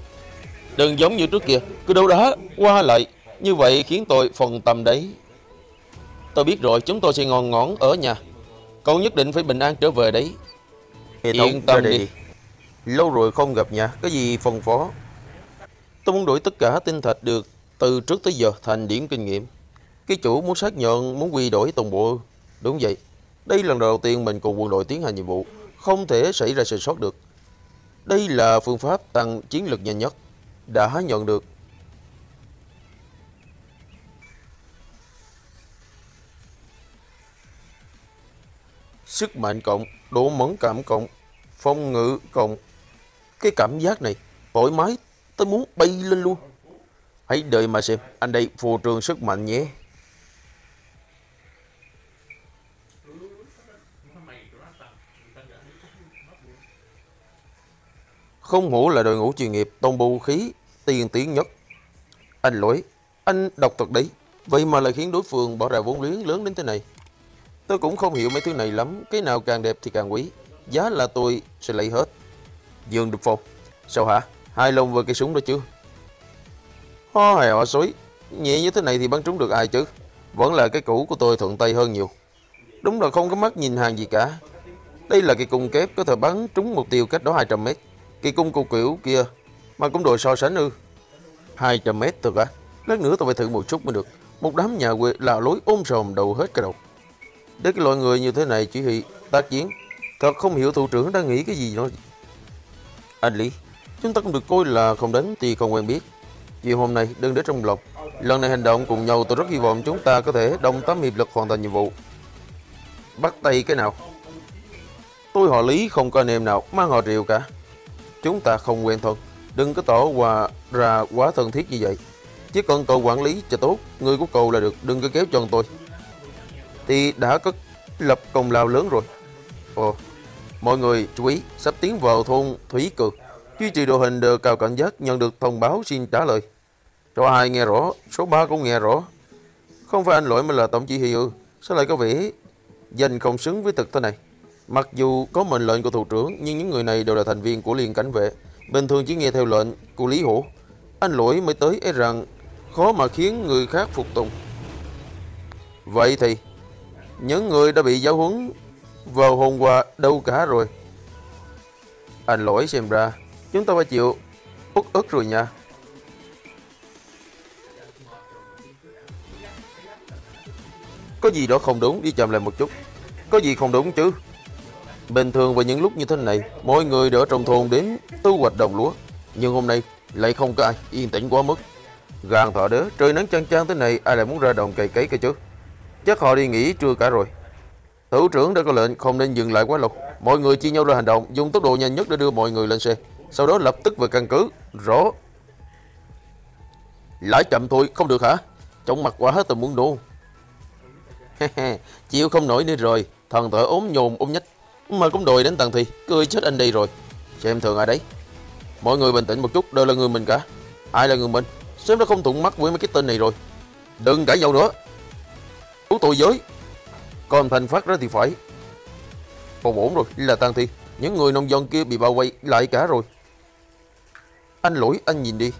Đừng giống như trước kia, cứ đâu đá qua lại. Như vậy khiến tôi phần tâm đấy. Tôi biết rồi, chúng tôi sẽ ngon ngón ở nhà. Cậu nhất định phải bình an trở về đấy. Hệ thống Yên tâm đây đi. Lâu rồi không gặp nhà, có gì phân phó. Tôi muốn đổi tất cả tinh thạch được từ trước tới giờ thành điểm kinh nghiệm. Cái chủ muốn xác nhận, muốn quy đổi toàn bộ. Đúng vậy. Đây là lần đầu tiên mình cùng quân đội tiến hành nhiệm vụ. Không thể xảy ra sai sót được. Đây là phương pháp tăng chiến lực nhanh nhất. Đã nhận được. Sức mạnh cộng, độ mẫn cảm cộng, phong ngự cộng. Cái cảm giác này thoải mái, tôi muốn bay lên luôn. Hãy đợi mà xem, anh đây phù trường sức mạnh nhé. Không hổ là đội ngũ chuyên nghiệp tôn vũ khí tiên tiến nhất. Anh lỗi, anh độc thật đấy. Vậy mà lại khiến đối phương bỏ ra vốn liếng lớn đến thế này. Tôi cũng không hiểu mấy thứ này lắm. Cái nào càng đẹp thì càng quý. Giá là tôi sẽ lấy hết. Dương được Phong. Sao hả? Hai lông vừa cây súng đó chưa? Ho họ xối. Nhẹ như thế này thì bắn trúng được ai chứ? Vẫn là cái cũ của tôi thuận tay hơn nhiều. Đúng là không có mắt nhìn hàng gì cả. Đây là cái cung kép có thể bắn trúng mục tiêu cách đó 200 mét. Cái cung cô kiểu kia mà cũng đội so sánh ư. 200 mét thật à? Lát nữa tôi phải thử một chút mới được. Một đám nhà quê là lối ôm sòm đầu hết cả đầu. Để cái loại người như thế này chỉ huy tác chiến. Thật không hiểu thủ trưởng đang nghĩ cái gì nữa. Anh Lý, chúng ta cũng được coi là không đánh thì không quen biết. Chiều hôm nay đừng để trong lòng. Lần này hành động cùng nhau tôi rất hy vọng chúng ta có thể đồng tâm hiệp lực hoàn thành nhiệm vụ. Bắt tay cái nào? Tôi họ Lý không có anh em nào mang họ Triệu cả. Chúng ta không quen thân. Đừng có tỏ hòa ra quá thân thiết như vậy. Chỉ cần cậu quản lý cho tốt, người của cậu là được, đừng có kéo chân tôi. Thì đã có lập công lao lớn rồi. Ồ, Mọi người chú ý, sắp tiến vào thôn Thúy Cường. Duy trì đội hình đều cao cảnh giác, nhận được thông báo xin trả lời. Số hai nghe rõ, số 3 cũng nghe rõ. Không phải anh lỗi mà là tổng chỉ huy ư. Sao lại có vẻ danh không xứng với thực thế này? Mặc dù có mệnh lệnh của thủ trưởng, nhưng những người này đều là thành viên của liên cảnh vệ. Bình thường chỉ nghe theo lệnh của Lý Hổ. Anh lỗi mới tới e rằng khó mà khiến người khác phục tùng. Vậy thì, những người đã bị giáo huấn vào hôm qua đâu cả rồi? Anh lỗi xem ra, chúng ta phải chịu út ức rồi nha. Có gì đó không đúng, đi chậm lại một chút. Có gì không đúng chứ? Bình thường vào những lúc như thế này, mọi người đỡ trong thôn đến thu hoạch đồng lúa. Nhưng hôm nay lại không có ai, yên tĩnh quá mức. Gàn thọ đớ, trời nắng chang chang thế này, ai lại muốn ra đồng cày cấy cơ chứ? Chắc họ đi nghỉ trưa cả rồi. Thủ trưởng đã có lệnh không nên dừng lại quá lâu. Mọi người chia nhau ra hành động, dùng tốc độ nhanh nhất để đưa mọi người lên xe. Sau đó lập tức về căn cứ. Rõ. Lại chậm thôi, không được hả? Trong mặt quá tôi muốn nôn. Chịu không nổi nữa rồi. Thần thở ốm nhồm ốm nhách. Mà cũng đòi đến tầng thì. Cười chết anh đây rồi. Xem thường ai đấy. Mọi người bình tĩnh một chút, đều là người mình cả. Ai là người mình? Sếp đã không thuận mắt với mấy cái tên này rồi. Đừng cãi nhau nữa. Cứu tôi với. Còn Thành phát ra thì phải. Còn ổn rồi, là tang thi. Những người nông dân kia bị bao vây lại cả rồi. Anh lỗi, anh nhìn đi.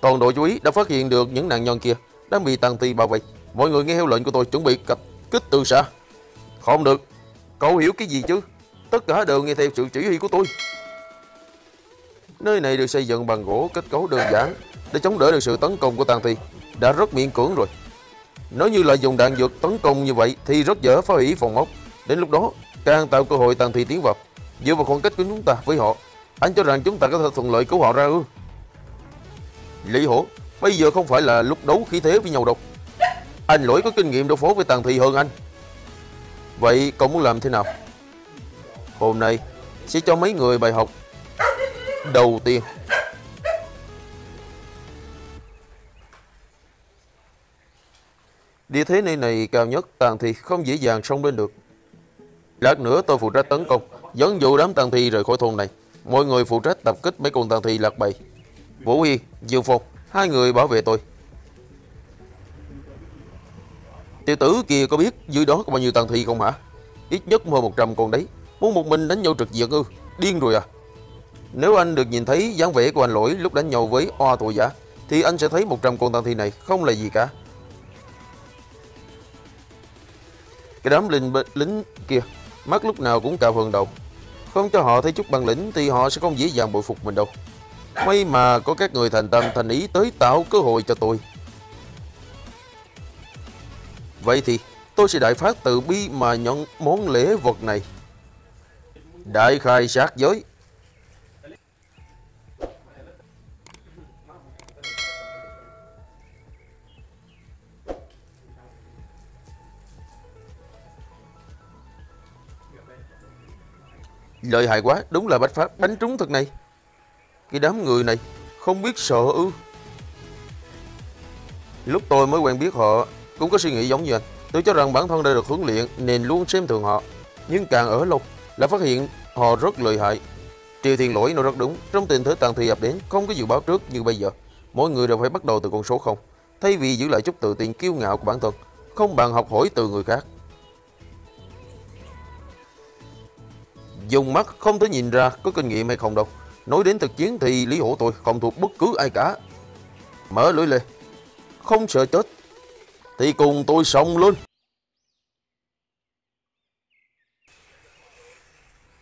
Toàn đội chú ý đã phát hiện được những nạn nhân kia đang bị tang thi bao vây. Mọi người nghe theo lệnh của tôi chuẩn bị cập kích từ xa. Không được. Cậu hiểu cái gì chứ? Tất cả đều nghe theo sự chỉ huy của tôi. Nơi này được xây dựng bằng gỗ kết cấu đơn giản để chống đỡ được sự tấn công của tang thi. Đã rất miễn cưỡng rồi. Nếu như là dùng đạn dược tấn công như vậy thì rất dễ phá hủy phòng ốc. Đến lúc đó, càng tạo cơ hội tàn thi tiến vào. Dựa vào khoảng cách của chúng ta với họ, anh cho rằng chúng ta có thể thuận lợi cứu họ ra ư? Lý Hổ, bây giờ không phải là lúc đấu khí thế với nhau đâu. Anh lỗi có kinh nghiệm đối phó với tàn thi hơn anh. Vậy cậu muốn làm thế nào? Hôm nay sẽ cho mấy người bài học đầu tiên. Địa thế nơi này cao nhất tàn thì không dễ dàng xông lên được. Lát nữa tôi phụ trách tấn công, dẫn dụ đám tàn thi rời khỏi thôn này. Mọi người phụ trách tập kích mấy con tàn thi lạc bầy. Vũ Hiên, Dương Phong, hai người bảo vệ tôi. Tiểu tử kia có biết dưới đó có bao nhiêu tàn thi không hả? Ít nhất hơn 100 con đấy. Muốn một mình đánh nhau trực diện ư? Điên rồi à? Nếu anh được nhìn thấy dáng vẻ của anh lỗi lúc đánh nhau với oa tội giả, thì anh sẽ thấy 100 con tàn thi này không là gì cả. Cái đám lính, lính kia, mắt lúc nào cũng cao phần đầu. Không cho họ thấy chút bằng lĩnh thì họ sẽ không dễ dàng bội phục mình đâu. May mà có các người thành tâm thành ý tới tạo cơ hội cho tôi. Vậy thì tôi sẽ đại phát từ bi mà nhận món lễ vật này. Đại khai sát giới. Lợi hại quá, đúng là Bách pháp đánh trúng thật này. Cái đám người này không biết sợ ư. Lúc tôi mới quen biết họ cũng có suy nghĩ giống như anh. Tôi cho rằng bản thân đã được huấn luyện nên luôn xem thường họ. Nhưng càng ở lâu là phát hiện họ rất lợi hại. Triều Thiên lỗi nói rất đúng. Trong tình thế tàn thì ập đến không có dự báo trước như bây giờ. Mỗi người đều phải bắt đầu từ con số không. Thay vì giữ lại chút tự tin kiêu ngạo của bản thân, không bằng học hỏi từ người khác. Dùng mắt không thể nhìn ra có kinh nghiệm hay không đâu. Nói đến thực chiến thì Lý Hổ tôi không thuộc bất cứ ai cả. Mở lưỡi lên. Không sợ chết. Thì cùng tôi sống luôn.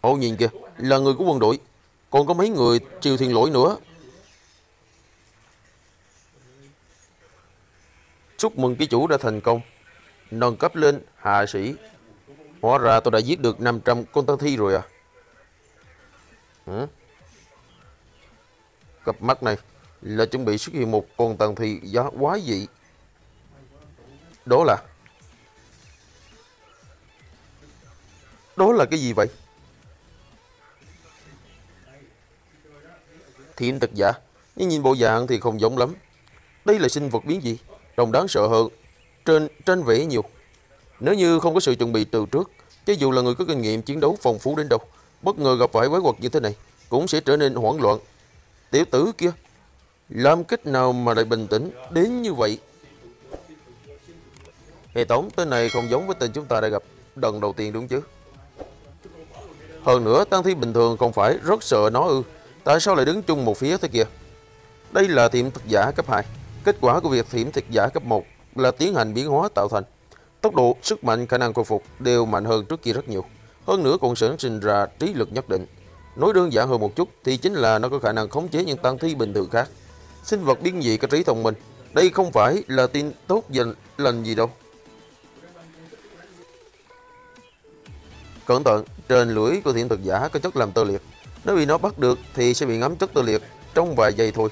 Ô nhìn kìa, là người của quân đội. Còn có mấy người triều thiên lỗi nữa. Chúc mừng ký chủ đã thành công. Nâng cấp lên hạ sĩ. Hóa ra tôi đã giết được 500 con tăng thi rồi à. Hả? Cặp mắt này là chuẩn bị xuất hiện một con tăng thi giá quá dị. Đó là... Đó là cái gì vậy? Thiện thật giả, nhưng nhìn bộ dạng thì không giống lắm. Đây là sinh vật biến gì? Đồng đáng sợ hơn. Trên trên vẽ nhiều. Nếu như không có sự chuẩn bị từ trước, Cho dù là người có kinh nghiệm chiến đấu phong phú đến đâu, bất ngờ gặp phải quái vật như thế này, cũng sẽ trở nên hoảng loạn. Tiểu tử kia, làm cách nào mà lại bình tĩnh đến như vậy? Hệ thống tên này không giống với tên chúng ta đã gặp lần đầu tiên đúng chứ? Hơn nữa, tăng thi bình thường không phải rất sợ nó ư. Tại sao lại đứng chung một phía thế kia? Đây là thiểm thực giả cấp 2. Kết quả của việc thiểm thực giả cấp 1 là tiến hành biến hóa tạo thành. Tốc độ, sức mạnh, khả năng khôi phục đều mạnh hơn trước kia rất nhiều. Hơn nữa còn sản sinh ra trí lực nhất định. Nói đơn giản hơn một chút thì chính là nó có khả năng khống chế những tăng thi bình thường khác. Sinh vật biến dị có trí thông minh. Đây không phải là tin tốt dành lành gì đâu. Cẩn thận, trên lưỡi của thiểm thực giả có chất làm tơ liệt. Nếu bị nó bắt được thì sẽ bị ngấm chất tơ liệt trong vài giây thôi.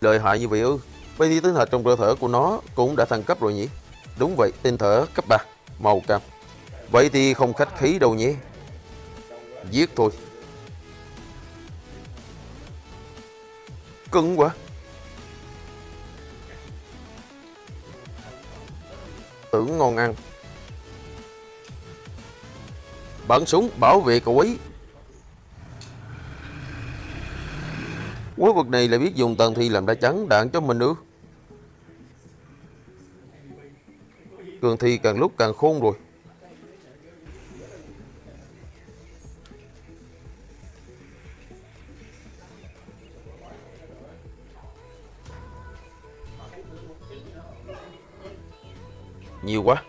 Lợi hại như vậy ư? Vậy thì tinh thạch trong cơ thể của nó cũng đã thăng cấp rồi nhỉ? Đúng vậy, tinh thể cấp 3, màu cam. Vậy thì không khách khí đâu nhé. Giết thôi. Cưng quá. Tưởng ngon ăn. Bắn súng bảo vệ cậu ấy. Quái vật này lại biết dùng tàn thi làm đá trắng đạn cho mình nữa. Cường thi càng lúc càng khôn rồi. Nhiều quá.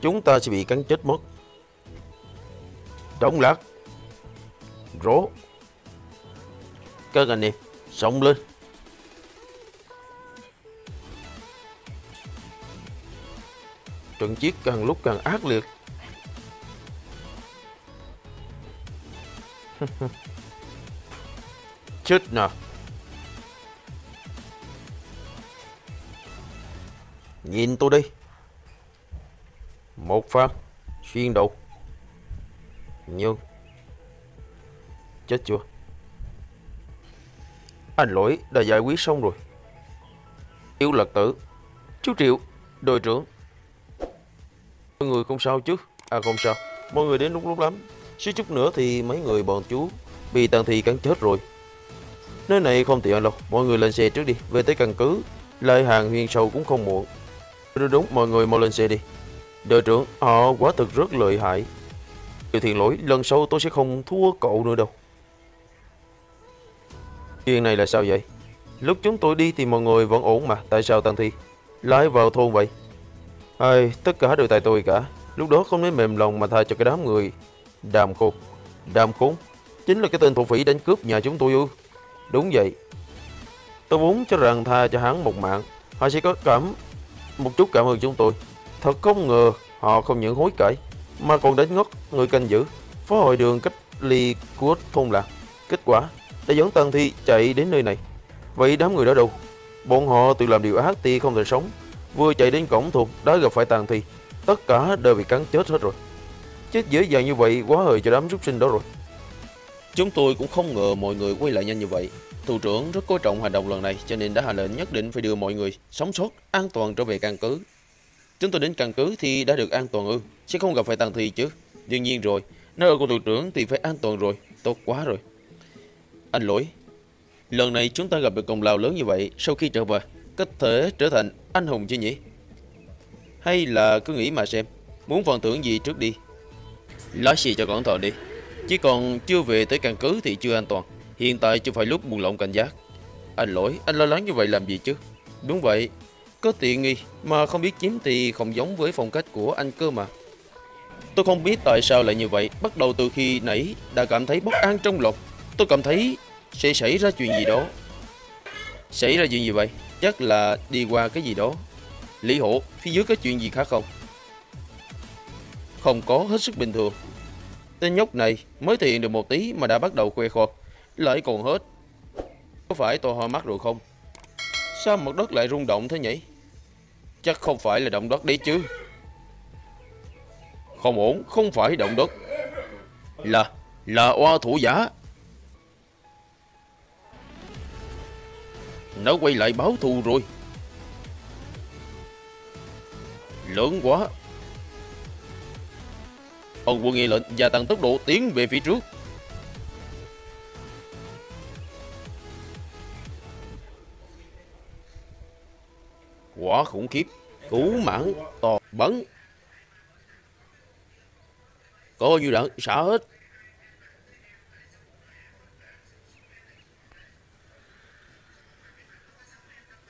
Chúng ta sẽ bị cắn chết mất. Trống lật Rố. Các anh em, sống lên. Trận chiến càng lúc càng ác liệt. Chết nào. Nhìn tôi đi. Một phát xuyên đầu nhiêu chết chưa? Anh lỗi đã giải quyết xong rồi. Yêu lật tử. Chú Triệu, đội trưởng. Mọi người không sao chứ? À không sao. Mọi người đến lúc lúc lắm. Xíu chút nữa thì mấy người bọn chú bị tàn thi cắn chết rồi. Nơi này không tiện đâu. Mọi người lên xe trước đi. Về tới căn cứ. Lại hàng huyền sâu cũng không muộn. Đúng đúng, mọi người mau lên xe đi. Đội trưởng, họ quá thực rất lợi hại. Điều thiền lỗi, lần sau tôi sẽ không thua cậu nữa đâu. Chuyện này là sao vậy? Lúc chúng tôi đi thì mọi người vẫn ổn mà, tại sao Tăng Thi lái vào thôn vậy? Ai, tất cả đều tại tôi cả. Lúc đó không nên mềm lòng mà tha cho cái đám người. Đàm khôn. Đàm khốn. Chính là cái tên thổ phỉ đánh cướp nhà chúng tôi ư. Đúng vậy. Tôi muốn cho rằng tha cho hắn một mạng. Họ sẽ có cảm một chút cảm ơn chúng tôi. Thật không ngờ họ không những hối cải mà còn đánh ngất người canh giữ phó hội đường cách ly của thôn làng. Kết quả đã dẫn Tần Thi chạy đến nơi này. Vậy đám người đó đâu? Bọn họ tự làm điều ác thì không thể sống. Vừa chạy đến cổng thôn đã gặp phải Tần Thi. Tất cả đều bị cắn chết hết rồi. Chết dễ dàng như vậy quá hời cho đám rút sinh đó rồi. Chúng tôi cũng không ngờ mọi người quay lại nhanh như vậy. Thủ trưởng rất coi trọng hành động lần này cho nên đã hạ lệnh nhất định phải đưa mọi người sống sót, an toàn trở về căn cứ. Chúng tôi đến căn cứ thì đã được an toàn ư, sẽ không gặp phải tang thi chứ. Đương nhiên rồi, nơi ở của thủ trưởng thì phải an toàn rồi, tốt quá rồi. Anh lỗi, lần này chúng ta gặp được công lao lớn như vậy, sau khi trở về, có thể trở thành anh hùng chứ nhỉ? Hay là cứ nghĩ mà xem, muốn phần thưởng gì trước đi. Lái xì cho cẩn thận đi, chỉ còn chưa về tới căn cứ thì chưa an toàn. Hiện tại chưa phải lúc buồn lộng cảnh giác. Anh lỗi, anh lo lắng như vậy làm gì chứ? Đúng vậy, có tiện nghi mà không biết chiếm thì không giống với phong cách của anh cơ mà. Tôi không biết tại sao lại như vậy. Bắt đầu từ khi nãy đã cảm thấy bất an trong lòng. Tôi cảm thấy sẽ xảy ra chuyện gì đó. Xảy ra chuyện gì vậy? Chắc là đi qua cái gì đó. Lý hộ, phía dưới có chuyện gì khác không? Không có, hết sức bình thường. Tên nhóc này mới thể hiện được một tí mà đã bắt đầu khoe khoang. Lại còn hết. Có phải tôi hoa mắt rồi không? Sao mặt đất lại rung động thế nhỉ? Chắc không phải là động đất đấy chứ. Không ổn, không phải động đất. Là, là oa thủ giả. Nó quay lại báo thù rồi. Lớn quá. Ông quân nghe lệnh gia tăng tốc độ tiến về phía trước. Quá khủng khiếp. Cú mãn to bắn. Có nhiêu đạn xả hết.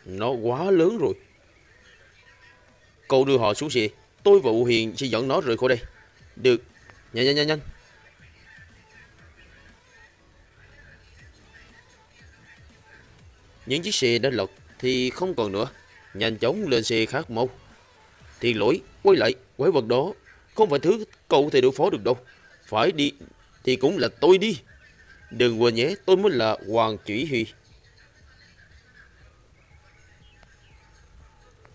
Nó quá lớn rồi. Cậu đưa họ xuống xe. Tôi và U Hiền sẽ dẫn nó rời khỏi đây. Được. Nhanh nhanh nhanh nhanh. Những chiếc xe đã lật thì không còn nữa. Nhanh chóng lên xe khác mau. Thì lỗi, quay lại, quái vật đó. Không phải thứ cậu thể đối phó được đâu. Phải đi thì cũng là tôi đi. Đừng quên nhé, tôi mới là Hoàng Chỉ Huy.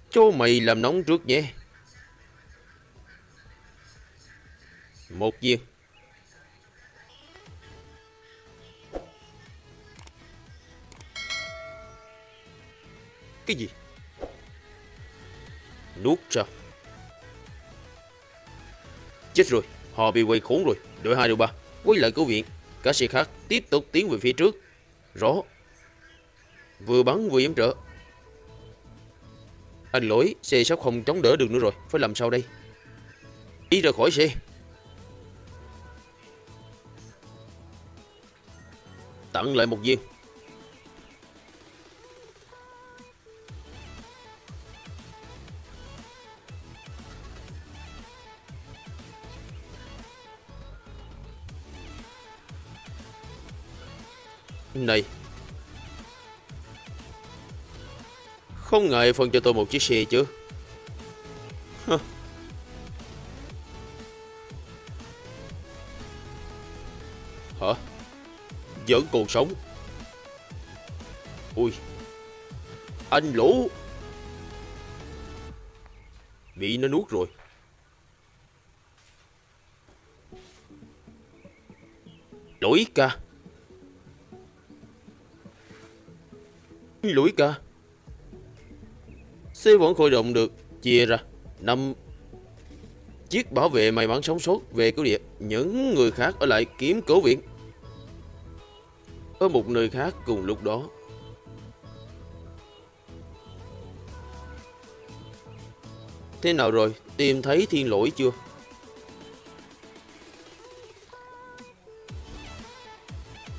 Cho mày làm nóng trước nhé. Một viên. Cái gì? Nuốt sao? Chết rồi, họ bị quay khốn rồi. Đội hai đội ba, quay lại cứu viện. Các xe khác tiếp tục tiến về phía trước. Rõ. Vừa bắn vừa yểm trợ. Anh lỗi, xe sắp không chống đỡ được nữa rồi. Phải làm sao đây? Đi ra khỏi xe. Tặng lại một viên. Này. Không ngại phân cho tôi một chiếc xe chứ? Hơ. Hả? Vẫn còn sống? Ui. Anh lũ. Bị nó nuốt rồi. Lỗi ca. Lũi cả. Xe vẫn khởi động được Chia ra năm Chiếc bảo vệ may mắn sống sót về cứu địa. Những người khác ở lại kiếm cứu viện. Ở một nơi khác cùng lúc đó, Thế nào rồi? Tìm thấy thiên lỗi chưa?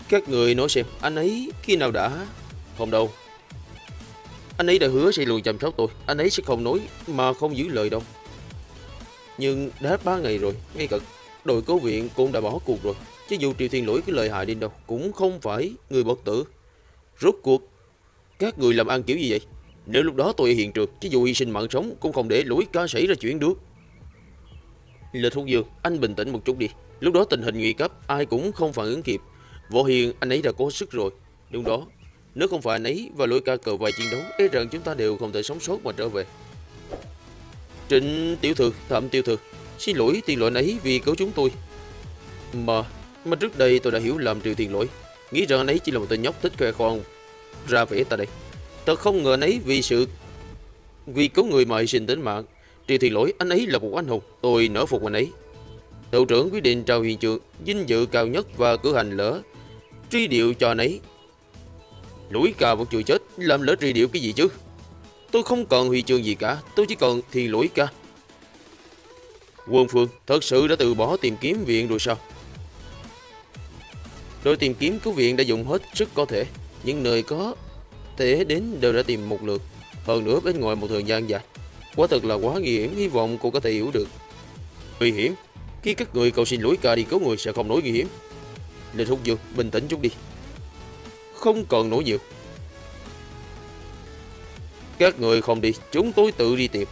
Các người nói xem, Anh ấy khi nào đã Không đâu? Anh ấy đã hứa sẽ luôn chăm sóc tôi. Anh ấy sẽ không nói mà không giữ lời đâu. Nhưng đã hết 3 ngày rồi, Ngay cả đội cứu viện cũng đã bỏ cuộc rồi. Chứ dù Triều Thiên lỗi cái lời hại đi đâu, Cũng không phải người bất tử. Rốt cuộc, Các người làm ăn kiểu gì vậy? Nếu lúc đó tôi ở hiện trường Chứ dù hy sinh mạng sống, Cũng không để lỗi ca xảy ra chuyện được. Lê Thúc Dương, Anh bình tĩnh một chút đi. Lúc đó tình hình nguy cấp, Ai cũng không phản ứng kịp. Võ Hiền, anh ấy đã có sức rồi. Đúng đó nếu không phải anh ấy và lỗi ca cờ vài chiến đấu, e rằng chúng ta đều không thể sống sót mà trở về. Trịnh tiểu thư, thẩm tiểu thư, xin lỗi tiền lỗi ấy vì cứu chúng tôi. Mà, mà trước đây tôi đã hiểu lầm triệu tiền lỗi, nghĩ rằng anh ấy chỉ là một tên nhóc thích khoe khoang ra vẻ ta đây. Thật không ngờ anh ấy vì sự vì cứu người mà hy sinh tính mạng. Triệu tiền lỗi, anh ấy là một anh hùng, tôi nỡ phục anh ấy. Thủ trưởng quyết định trao hiện trường dinh dự cao nhất và cử hành lỡ truy điệu cho anh ấy Lũi cà vẫn chưa chết, Làm lỡ trì điệu cái gì chứ? Tôi không cần huy chương gì cả, Tôi chỉ cần thiên lũi ca. Quân Phương, thật sự đã từ bỏ tìm kiếm viện rồi sao? Đội tìm kiếm cứu viện đã dùng hết sức có thể, Những nơi có thể đến đều đã tìm một lượt. Hơn nữa, bên ngoài một thời gian dài Quá thật là quá nguy hiểm, Hy vọng cô có thể hiểu được. Nguy hiểm? Khi các người cầu xin lũi ca đi cứu người sẽ không nói nguy hiểm. Lịch thúc Dương, bình tĩnh chút đi không cần nổi nhiều. Các người không đi, chúng tôi tự đi tìm.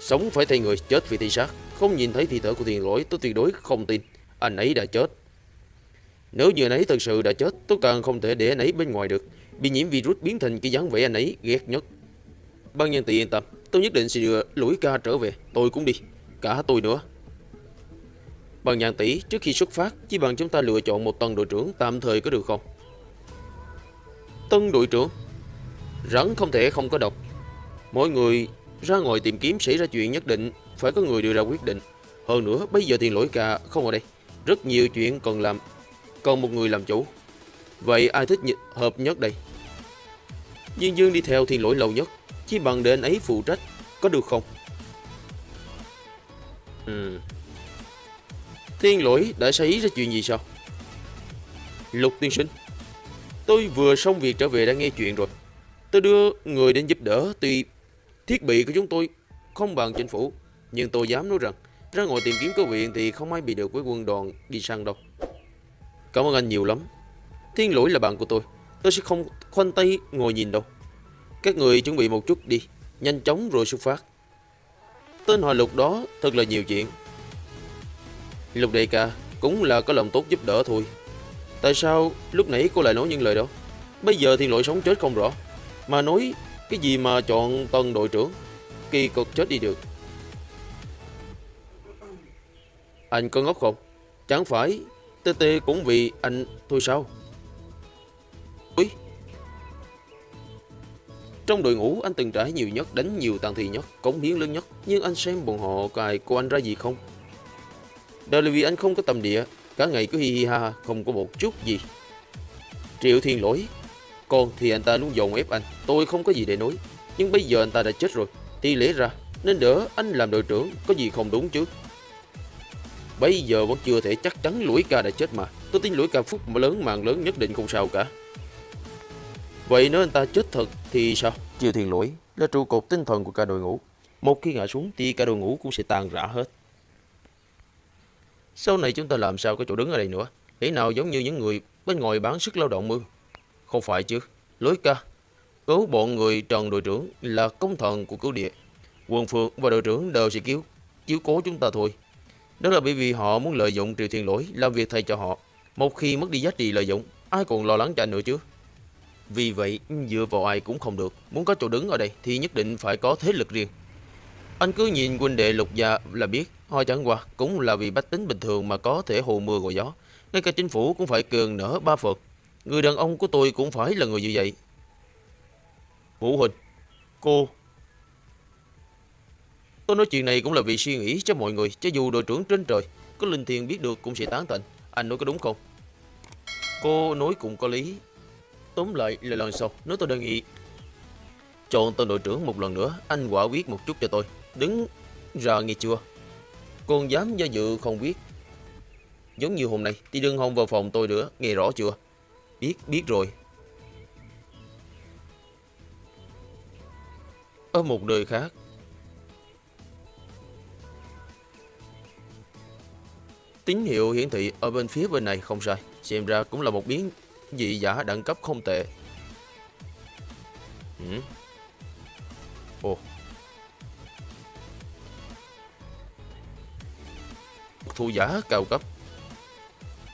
Sống phải thay người, chết vì thi sát. Không nhìn thấy thi thể của thiền lỗi, tôi tuyệt đối không tin. Anh ấy đã chết. Nếu như anh ấy thật sự đã chết, tôi càng không thể để anh ấy bên ngoài được. Bị nhiễm virus biến thành cái dáng vẻ anh ấy ghét nhất. Ban nhân tị yên tâm, tôi nhất định sẽ đưa lũi ca trở về. Tôi cũng đi, cả tôi nữa. Bằng nhàn tỷ, trước khi xuất phát, chỉ bằng chúng ta lựa chọn một tân đội trưởng tạm thời có được không? Tân đội trưởng? Rắn không thể không có độc. Mỗi người ra ngoài tìm kiếm xảy ra chuyện nhất định phải có người đưa ra quyết định. Hơn nữa, bây giờ tiền lỗi cả không ở đây. Rất nhiều chuyện còn làm, còn một người làm chủ. Vậy ai thích nh hợp nhất đây? Dương Dương đi theo thiên lỗi lâu nhất, chỉ bằng để anh ấy phụ trách, có được không? Ừ. Thiên lỗi đã xảy ra chuyện gì sao? Lục tiên sinh, tôi vừa xong việc trở về đã nghe chuyện rồi. Tôi đưa người đến giúp đỡ, tuy thiết bị của chúng tôi không bằng chính phủ, nhưng tôi dám nói rằng ra ngoài tìm kiếm cơ viện thì không ai bị được với quân đoàn đi săn đâu. Cảm ơn anh nhiều lắm. Thiên lỗi là bạn của tôi, tôi sẽ không khoanh tay ngồi nhìn đâu. Các người chuẩn bị một chút đi, nhanh chóng rồi xuất phát. Tên họ Lục đó thật là nhiều chuyện. Lục đệ ca cũng là có lòng tốt giúp đỡ thôi. Tại sao lúc nãy cô lại nói những lời đó? Bây giờ thì lỗi sống chết không rõ. Mà nói cái gì mà chọn tân đội trưởng? Kỳ cực chết đi được. Anh có ngốc không? Chẳng phải TT cũng vì anh thôi sao? Úi! Trong đội ngũ anh từng trải nhiều nhất, đánh nhiều tàn thị nhất, cống hiến lớn nhất. Nhưng anh xem bọn họ cài cô anh ra gì không? Đó là vì anh không có tầm địa, cả ngày cứ hi hi ha ha, không có một chút gì. Triệu Thiên lỗi, còn thì anh ta luôn dồn ép anh, tôi không có gì để nói. Nhưng bây giờ anh ta đã chết rồi, thì lẽ ra nên đỡ anh làm đội trưởng, có gì không đúng chứ. Bây giờ vẫn chưa thể chắc chắn lũi ca đã chết mà. Tôi tin lũi ca phúc lớn màn lớn nhất định không sao cả. Vậy nếu anh ta chết thật thì sao? Triệu Thiên lỗi là trụ cột tinh thần của cả đội ngũ. Một khi ngã xuống thì cả đội ngũ cũng sẽ tan rã hết. Sau này chúng ta làm sao có chỗ đứng ở đây nữa? Thế nào giống như những người bên ngoài bán sức lao động mưa? Không phải chứ. Lối ca. Cứu bọn người Trần đội trưởng là công thần của cứu địa. Quân Phượng và đội trưởng đều sẽ cứu chiếu cố chúng ta thôi. Đó là bởi vì họ muốn lợi dụng Triều Thiên Lỗi làm việc thay cho họ. Một khi mất đi giá trị lợi dụng, ai còn lo lắng cho anh nữa chứ? Vì vậy, dựa vào ai cũng không được. Muốn có chỗ đứng ở đây thì nhất định phải có thế lực riêng. Anh cứ nhìn huynh đệ lục già là biết, họ chẳng qua cũng là vì bách tính bình thường mà có thể hồ mưa gọi gió. Ngay cả chính phủ cũng phải cường nở ba phật Người đàn ông của tôi cũng phải là người như vậy. Vũ Huỳnh, cô... Tôi nói chuyện này cũng là vì suy nghĩ cho mọi người, cho dù đội trưởng trên trời, có linh thiền biết được cũng sẽ tán thành. Anh nói có đúng không? Cô nói cũng có lý. Tóm lại là lần sau, nếu tôi đề nghị chọn tên đội trưởng một lần nữa, anh quả quyết một chút cho tôi. Đứng rờ nghe chưa? Còn dám do dự không biết. Giống như hôm nay, thì đừng hòng vào phòng tôi nữa, nghe rõ chưa? Biết, biết rồi. Ở một nơi khác, tín hiệu hiển thị ở bên phía bên này không sai. Xem ra cũng là một biến dị giả đẳng cấp không tệ. Ừ. Ồ. Thu giả cao cấp.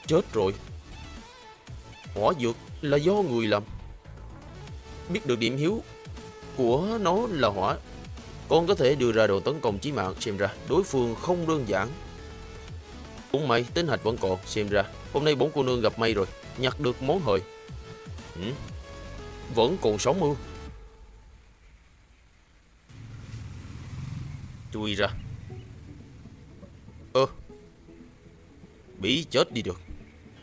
Chết rồi. Hỏa dược là do người làm. Biết được điểm hiếu của nó là hỏa. Con có thể đưa ra đồ tấn công chí mạng, xem ra đối phương không đơn giản. Cũng may, tính hạch vẫn còn, xem ra hôm nay bốn cô nương gặp may rồi, nhặt được món hời. Ừ. Vẫn còn sống ư? Chui ra. Bị chết đi được.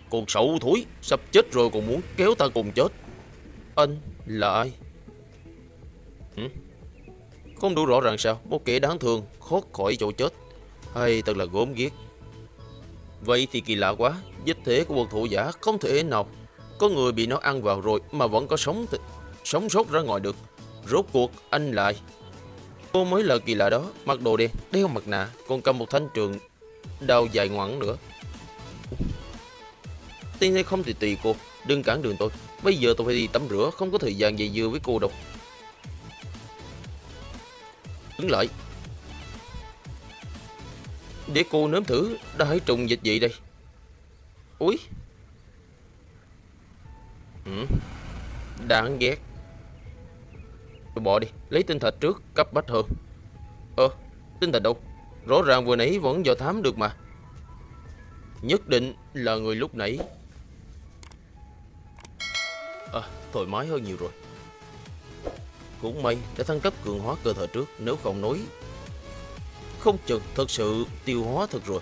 Con sậu thối, sắp chết rồi còn muốn kéo ta cùng chết. Anh là ai? Ừ? Không đủ rõ ràng sao? Một kẻ đáng thương, Khót khỏi chỗ chết. Hay thật là gốm ghiếc. Vậy thì kỳ lạ quá, dịch thể của một thủ giả không thể nào có người bị nó ăn vào rồi mà vẫn có sống th- sống sót ra ngoài được. Rốt cuộc anh lại. Cô mới là kỳ lạ đó, mặc đồ đen, đeo mặt nạ, còn cầm một thanh trường đau dài ngoẳng nữa. Tiên hay không thì tùy cô, đừng cản đường tôi. Bây giờ tôi phải đi tắm rửa, không có thời gian dây dưa với cô đâu. Đứng lại. Để cô nếm thử đại trùng dịch gì đây. Úi. Ừ. Đáng ghét. Tôi bỏ đi, lấy tinh thạch trước, cấp bách hơn. Ơ, tinh thạch đâu? Rõ ràng vừa nãy vẫn do thám được mà. Nhất định là người lúc nãy. Thoải mái hơn nhiều rồi. Cũng may đã thăng cấp cường hóa cơ thể trước, nếu không nói không chừng thật sự tiêu hóa thật rồi.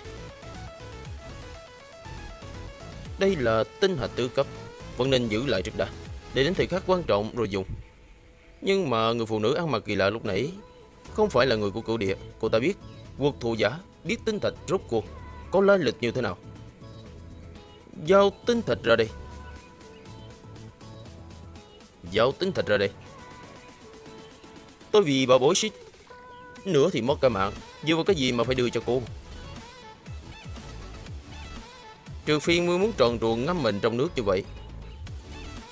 Đây là tinh hạch tứ cấp, vẫn nên giữ lại trước đã, để đến thời khắc quan trọng rồi dùng. Nhưng mà người phụ nữ ăn mặc kỳ lạ lúc nãy không phải là người của cửu địa. Cô ta biết quật thù giả, biết tinh thạch rốt cuộc có lai lịch như thế nào. Giao tinh thạch ra đây giấu tính thịt ra đây. Tôi vì bà bối xích nữa thì mất cả mạng. Dựa vào cái gì mà phải đưa cho cô? Trừ phi mới muốn tròn truồng ngâm mình trong nước như vậy.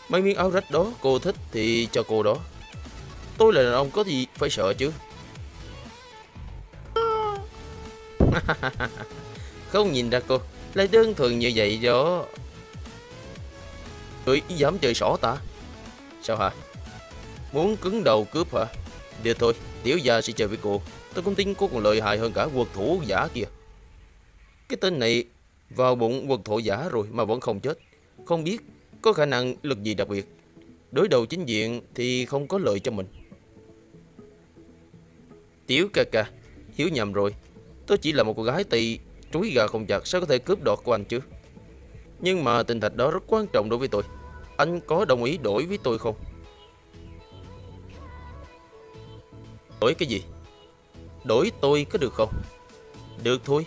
Mấy miếng áo rách đó cô thích thì cho cô đó. Tôi là đàn ông có gì phải sợ chứ? Không nhìn ra cô, Lại đơn thuần như vậy đó. Người dám chơi sỏ ta? Sao hả? Muốn cứng đầu cướp hả? Được thôi, Tiểu gia sẽ chơi với cô. Tôi cũng tin cô còn lợi hại hơn cả quật thủ giả kia. Cái tên này, vào bụng quật thủ giả rồi mà vẫn không chết. Không biết có khả năng lực gì đặc biệt. Đối đầu chính diện thì không có lợi cho mình. Tiểu ca ca, Hiểu nhầm rồi. Tôi chỉ là một cô gái tỳ, Trúi gà không chặt, sao có thể cướp đoạt của anh chứ? Nhưng mà tình thạch đó rất quan trọng đối với tôi. Anh có đồng ý đổi với tôi không? Đổi cái gì? Đổi tôi có được không? Được thôi.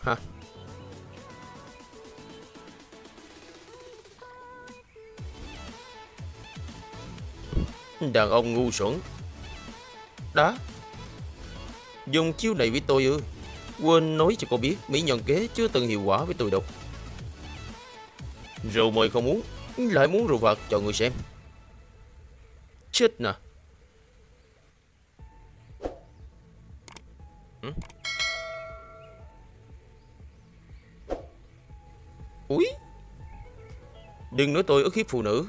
Hả Đàn ông ngu xuẩn. Đó Dùng chiêu này với tôi ư? Quên nói cho cô biết, Mỹ nhân kế chưa từng hiệu quả với tôi đâu. Rượu mời không muốn lại muốn rượu vật cho người xem. Chết nè. Ừ. Úi. Đừng nói tôi ức hiếp phụ nữ.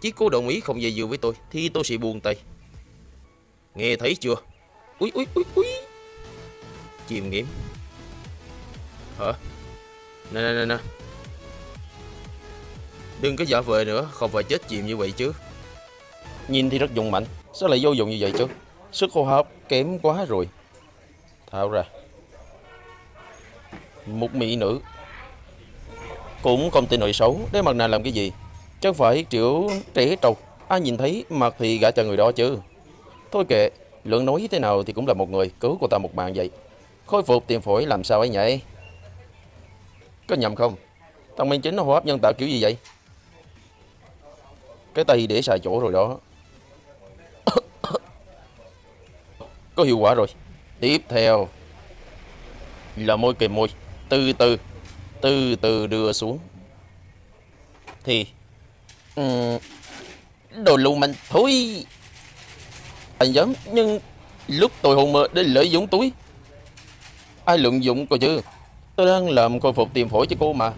Chỉ cô đồng ý không về giường với tôi, Thì tôi sẽ buồn tay. Nghe thấy chưa? Úi úi úi úi. Chìm nghiệm. Hả? Nè nè nè nè. Đừng có giả vờ nữa, Không phải chết chìm như vậy chứ. Nhìn thì rất dũng mạnh Sao lại vô dụng như vậy chứ? Sức hô hấp kém quá rồi. Tháo ra. Một mỹ nữ. Cũng không tin nội xấu. Để mặt này làm cái gì? Chẳng phải kiểu trẻ trâu. Ai nhìn thấy mặt thì gã cho người đó chứ. Thôi kệ, Lượng nói thế nào thì cũng là một người. Cứu cô ta một mạng vậy. Khôi phục tiền phổi làm sao ấy nhỉ? Có nhầm không? Thằng Minh Chính nó hô hấp nhân tạo kiểu gì vậy? Cái tay để xài chỗ rồi đó Có hiệu quả rồi Tiếp theo là môi kề môi, từ từ, từ từ đưa xuống. Thì, um, đồ lưu manh thôi. Anh dám, nhưng lúc tôi hôn mơ để lợi dụng túi. Ai lợi dụng coi chứ? Tôi đang làm khôi phục tiêm phổi cho cô mà.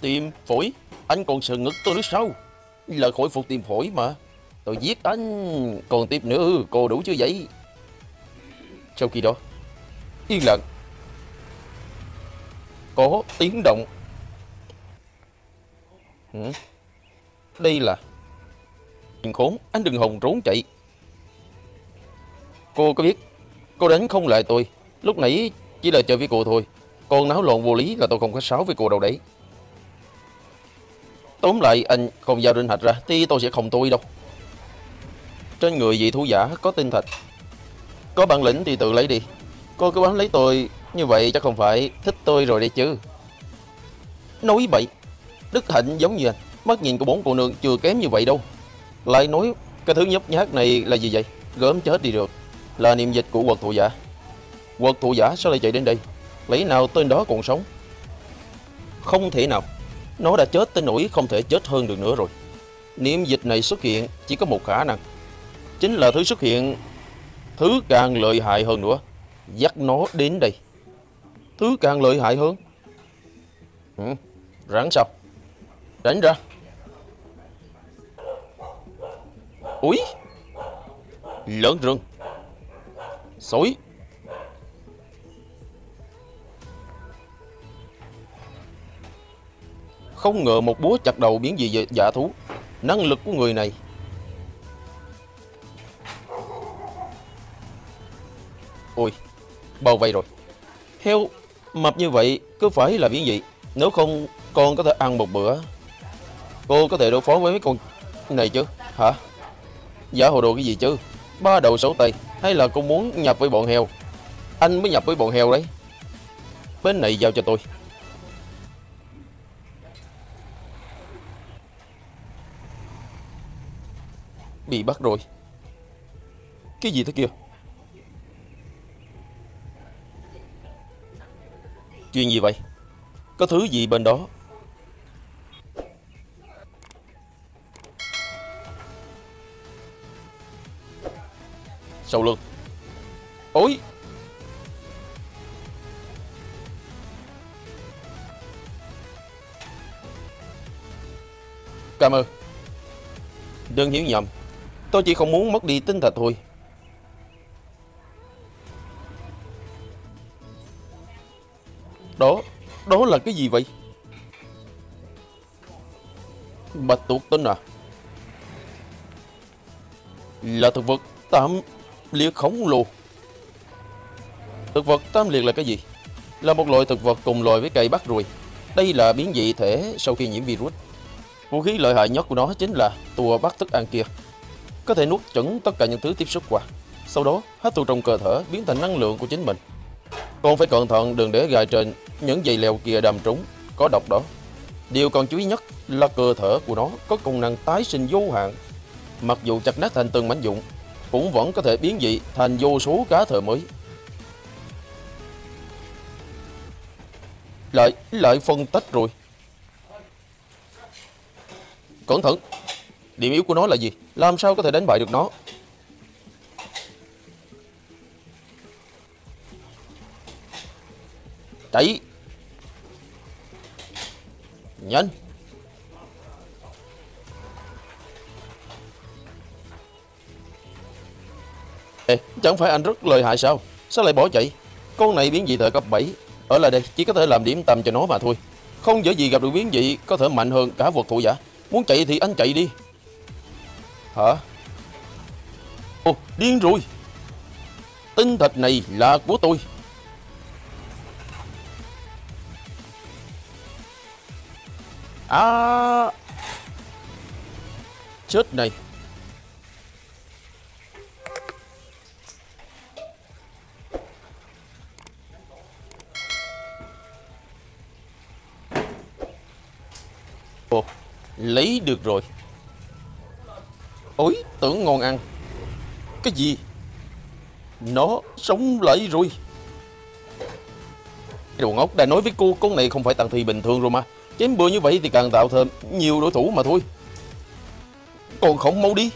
Tiêm phổi? Anh còn sợ ngực tôi nữa sao? Là khôi phục tiêm phổi mà. Tôi giết anh. Còn tiếp nữa, cô đủ chưa vậy? Sau khi đó, yên lặng có tiếng động. Ừ. Đây là... Đừng khốn, anh đừng hồng trốn chạy. Cô có biết, cô đánh không lại tôi. Lúc nãy chỉ là chơi với cô thôi. Còn náo loạn vô lý là tôi không có sáo với cô đâu đấy. Tóm lại, anh không giao linh thạch ra, thì tôi sẽ không tôi đâu. Trên người vị thú giả có tinh thạch. Có bản lĩnh thì tự lấy đi. Cô cứ bám lấy tôi như vậy chắc không phải thích tôi rồi đây chứ. Nói bậy. Đức Hạnh giống như anh. Mắt nhìn của bốn cô nương chưa kém như vậy đâu. Lại nói cái thứ nhấp nhát này là gì vậy? Gớm chết đi được Là niệm dịch của quật thụ giả. Quật thụ giả sao lại chạy đến đây? Lấy nào tên đó còn sống? Không thể nào. Nó đã chết tới nỗi không thể chết hơn được nữa rồi. Niệm dịch này xuất hiện, chỉ có một khả năng. Chính là thứ xuất hiện, Thứ càng lợi hại hơn nữa, Dắt nó đến đây. Thứ càng lợi hại hơn. Ừ. Rắn sao? Đánh ra. Úi! Lớn rừng. Sói Không ngờ một búa chặt đầu biến gì dạ thú Năng lực của người này Ôi, bao vây rồi. Heo, mập như vậy cứ phải là biến dị. Nếu không, con có thể ăn một bữa. Cô có thể đối phó với mấy con này chứ? Hả? Giả hồ đồ cái gì chứ? Ba đầu sáu tay hay là cô muốn nhập với bọn heo? Anh mới nhập với bọn heo đấy. Bên này giao cho tôi. Bị bắt rồi. Cái gì thế kia? Chuyện gì vậy? Có thứ gì bên đó? Sau lưng. Ôi! Cảm ơn. Đừng hiểu nhầm. Tôi chỉ không muốn mất đi tinh thần thôi. Đó, đó là cái gì vậy? Bạch tuộc tinh à? Là thực vật tam liệt khổng lồ. Thực vật tam liệt là cái gì? Là một loại thực vật cùng loài với cây bắt ruồi. Đây là biến dị thể sau khi nhiễm virus. Vũ khí lợi hại nhất của nó chính là tua bắt thức ăn kia. Có thể nuốt chửng tất cả những thứ tiếp xúc qua. Sau đó hấp thụ trong cơ thể biến thành năng lượng của chính mình. Còn phải cẩn thận đừng để gài trên những dây leo kia đâm trúng, có độc đó. Điều còn chú ý nhất là cơ thể của nó có công năng tái sinh vô hạn. Mặc dù chặt nát thành từng mảnh dụng, cũng vẫn có thể biến dị thành vô số cá thể mới. Lại, lại phân tách rồi. Cẩn thận, điểm yếu của nó là gì? Làm sao có thể đánh bại được nó? Chạy. Nhanh. Ê, chẳng phải anh rất lợi hại sao? Sao lại bỏ chạy? Con này biến dị thời cấp 7 Ở lại đây chỉ có thể làm điểm tầm cho nó mà thôi. Không dễ gì gặp được biến dị Có thể mạnh hơn cả vật thủ giả. Muốn chạy thì anh chạy đi. Hả? Ồ, điên rồi. Tinh thạch này là của tôi. À. Chết này. Ồ, Lấy được rồi. Ôi tưởng ngon ăn. Cái gì? Nó sống lại rồi Đồ ngốc đã nói với cô Con này không phải tàng thi bình thường rồi mà. Chém bừa như vậy thì càng tạo thêm nhiều đối thủ mà thôi. Còn không mau đi.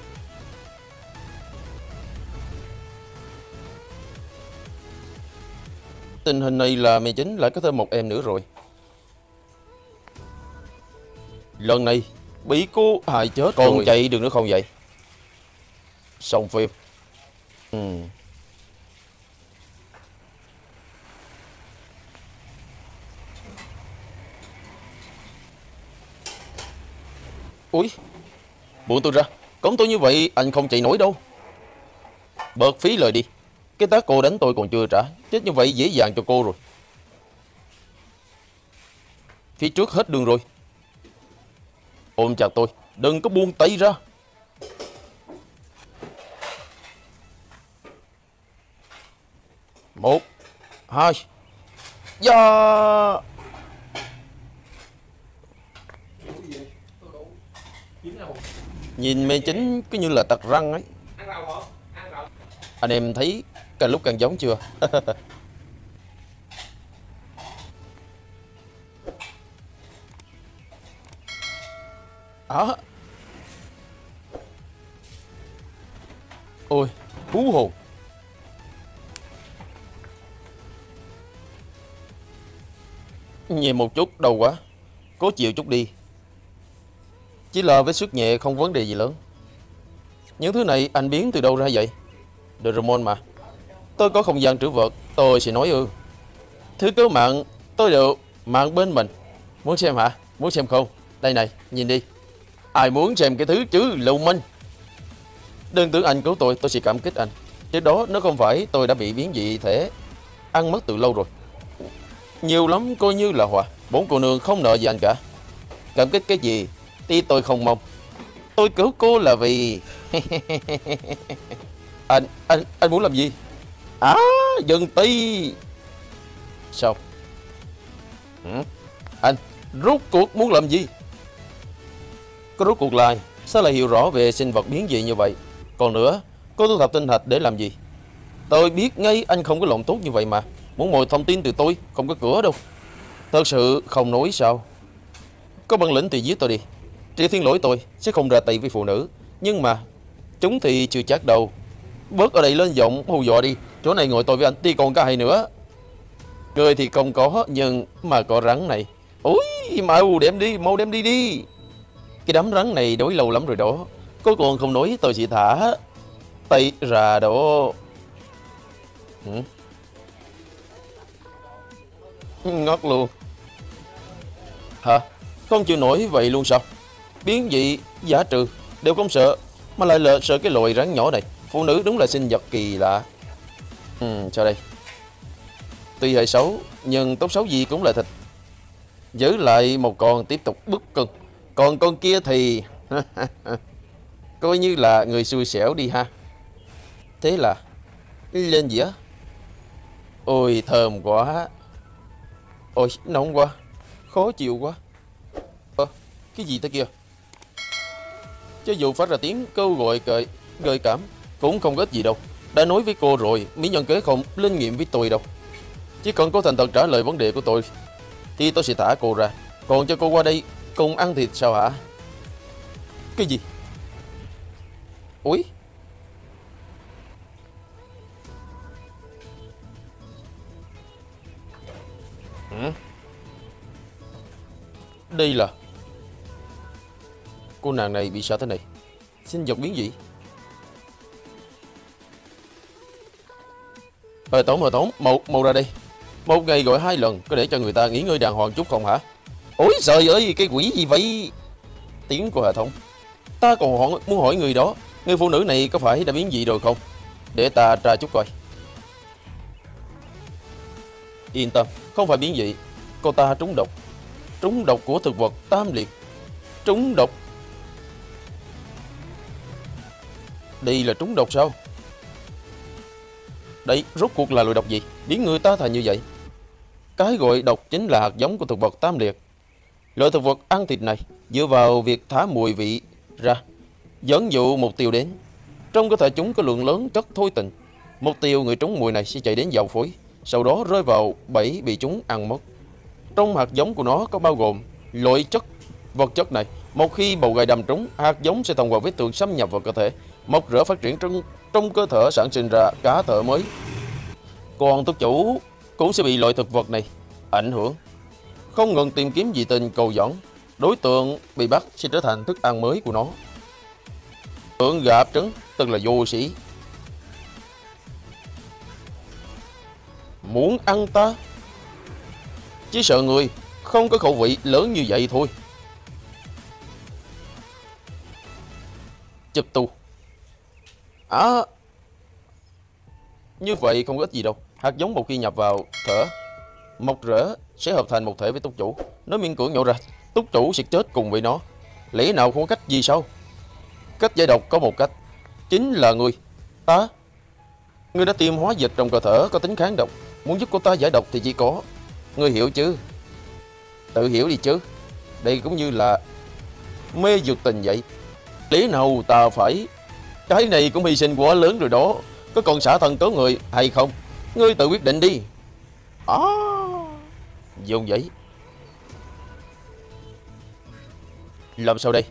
Tình hình này là mẹ chính lại có thêm một em nữa rồi. Lần này bị cô hại chết Còn rồi. chạy được nữa không vậy Xong phim. Ừ. Ui Buông tôi ra. Cống tôi như vậy, anh không chạy nổi đâu. Bớt phí lời đi. Cái tá cô đánh tôi còn chưa trả. Chết như vậy, dễ dàng cho cô rồi. Phía trước hết đường rồi. Ôm chặt tôi. Đừng có buông tay ra. Một, Hai, do. Nhìn mê chính cứ như là tật răng ấy. Anh em thấy càng lúc càng giống chưa? À Ôi, Hú hồn. Nhẹ một chút đầu quá. Cố chịu chút đi. Chỉ là với sức nhẹ không vấn đề gì lớn. Những thứ này anh biến từ đâu ra vậy? Doraemon mà. Tôi có không gian trữ vật, Tôi sẽ nói ư. Thứ cứu mạng, tôi đều mạng bên mình. Muốn xem hả? Muốn xem không? Đây này, nhìn đi. Ai muốn xem cái thứ chứ Lưu Minh? Đừng tưởng anh cứu tôi tôi sẽ cảm kích anh. Chứ đó nó không phải tôi đã bị biến dị thể, ăn mất từ lâu rồi. Nhiều lắm coi như là hòa. Bốn cô nương không nợ gì anh cả. Cảm kích cái gì? Tí tôi không mong. Tôi cứu cô là vì... anh, anh, anh muốn làm gì? À, dừng tí. Sao? ừ? Anh, rốt cuộc muốn làm gì? Có rốt cuộc là ai? Sao lại hiểu rõ về sinh vật biến dị như vậy? Còn nữa, cô thu thập tinh thạch để làm gì? Tôi biết ngay anh không có lòng tốt như vậy mà. Muốn mọi thông tin từ tôi, không có cửa đâu. Thật sự không nói sao? Có bản lĩnh thì giết tôi đi. Triệu thiên lỗi tôi sẽ không ra tay với phụ nữ. Nhưng mà, chúng thì chưa chắc đâu. Bớt ở đây lên giọng hù dọa đi. Chỗ này ngồi tôi với anh đi còn cả hai nữa. Người thì không có, nhưng mà có rắn này. Ôi, mau đem đi, mau đem đi đi. Cái đám rắn này đối lâu lắm rồi đó. Cô còn không nói tôi sẽ thả tay ra đó. Ừ. Ngất luôn. Hả? Không chịu nổi vậy luôn sao? Biến dị, giả trừ, đều không sợ. Mà lại lợ sợ cái loài rắn nhỏ này. Phụ nữ đúng là sinh vật kỳ lạ. Ừ, sao đây? Tuy hơi xấu, nhưng tốt xấu gì cũng là thịt. Giữ lại một con tiếp tục bức cưng. Còn con kia thì... Coi như là người xui xẻo đi ha. Thế là... Lên dĩa. Ôi thơm quá. Ôi nóng quá. Khó chịu quá. Ơ, cái gì thế kia? Cho dù phát ra tiếng câu gọi cợi, gợi cảm, cũng không có ích gì đâu. Đã nói với cô rồi, mỹ nhân kế không linh nghiệm với tôi đâu. Chỉ cần cô thành thật trả lời vấn đề của tôi, thì tôi sẽ thả cô ra. Còn cho cô qua đây cùng ăn thịt sao hả? Cái gì? Ủi? Ừ. Đây là Cô nàng này bị sao thế này. Xin dọc biến gì Ờ Tống, ờ Tống, mau, mau ra đây. Một ngày gọi hai lần Có để cho người ta nghỉ ngơi đàng hoàng chút không hả? Ôi trời ơi, cái quỷ gì vậy? Tiếng của hệ thống. Ta còn hỏi, muốn hỏi người đó Người phụ nữ này có phải đã biến dị rồi không? Để ta tra chút coi. Yên tâm, không phải biến dị. Cô ta trúng độc. Trúng độc của thực vật tam liệt. Trúng độc. Đây là trúng độc sao? Đây rốt cuộc là loại độc gì? Biến người ta thành như vậy. Cái gọi độc chính là hạt giống của thực vật tam liệt. Loại thực vật ăn thịt này Dựa vào việc thả mùi vị ra Dẫn dụ mục tiêu đến. Trong cơ thể chúng có lượng lớn chất thôi tình. Mục tiêu người trúng mùi này sẽ chạy đến dầu phối sau đó rơi vào bẫy bị chúng ăn mất. Trong hạt giống của nó có bao gồm Loại chất vật chất này. Một khi bầu gài đầm trúng Hạt giống sẽ thông qua vết thương xâm nhập vào cơ thể Mọc rễ phát triển trong, trong cơ thể sản sinh ra cá thể mới. Còn túc chủ cũng sẽ bị loại thực vật này ảnh hưởng. Không ngừng tìm kiếm dị tình cầu dẫn Đối tượng bị bắt sẽ trở thành thức ăn mới của nó. Tượng gạp trứng tức là vô sĩ. Muốn ăn ta? Chỉ sợ người không có khẩu vị lớn như vậy thôi. Chụp tu. À Như vậy không có ích gì đâu. Hạt giống một khi nhập vào thở, Mọc rễ sẽ hợp thành một thể với túc chủ. Nó miên cưỡng nhổ ra. Túc chủ sẽ chết cùng với nó. Lẽ nào không có cách gì sao? Cách giải độc có một cách. Chính là người. Ta Người đã tiêm hóa dịch trong cơ thể, có tính kháng độc. Muốn giúp cô ta giải độc thì chỉ có. Người hiểu chứ? Tự hiểu đi chứ. Đây cũng như là Mê dục tình vậy. Lý nào ta phải? Cái này cũng hy sinh quá lớn rồi đó. Có còn xả thân cứu người hay không? Ngươi tự quyết định đi. À Dùng vậy Làm sao đây?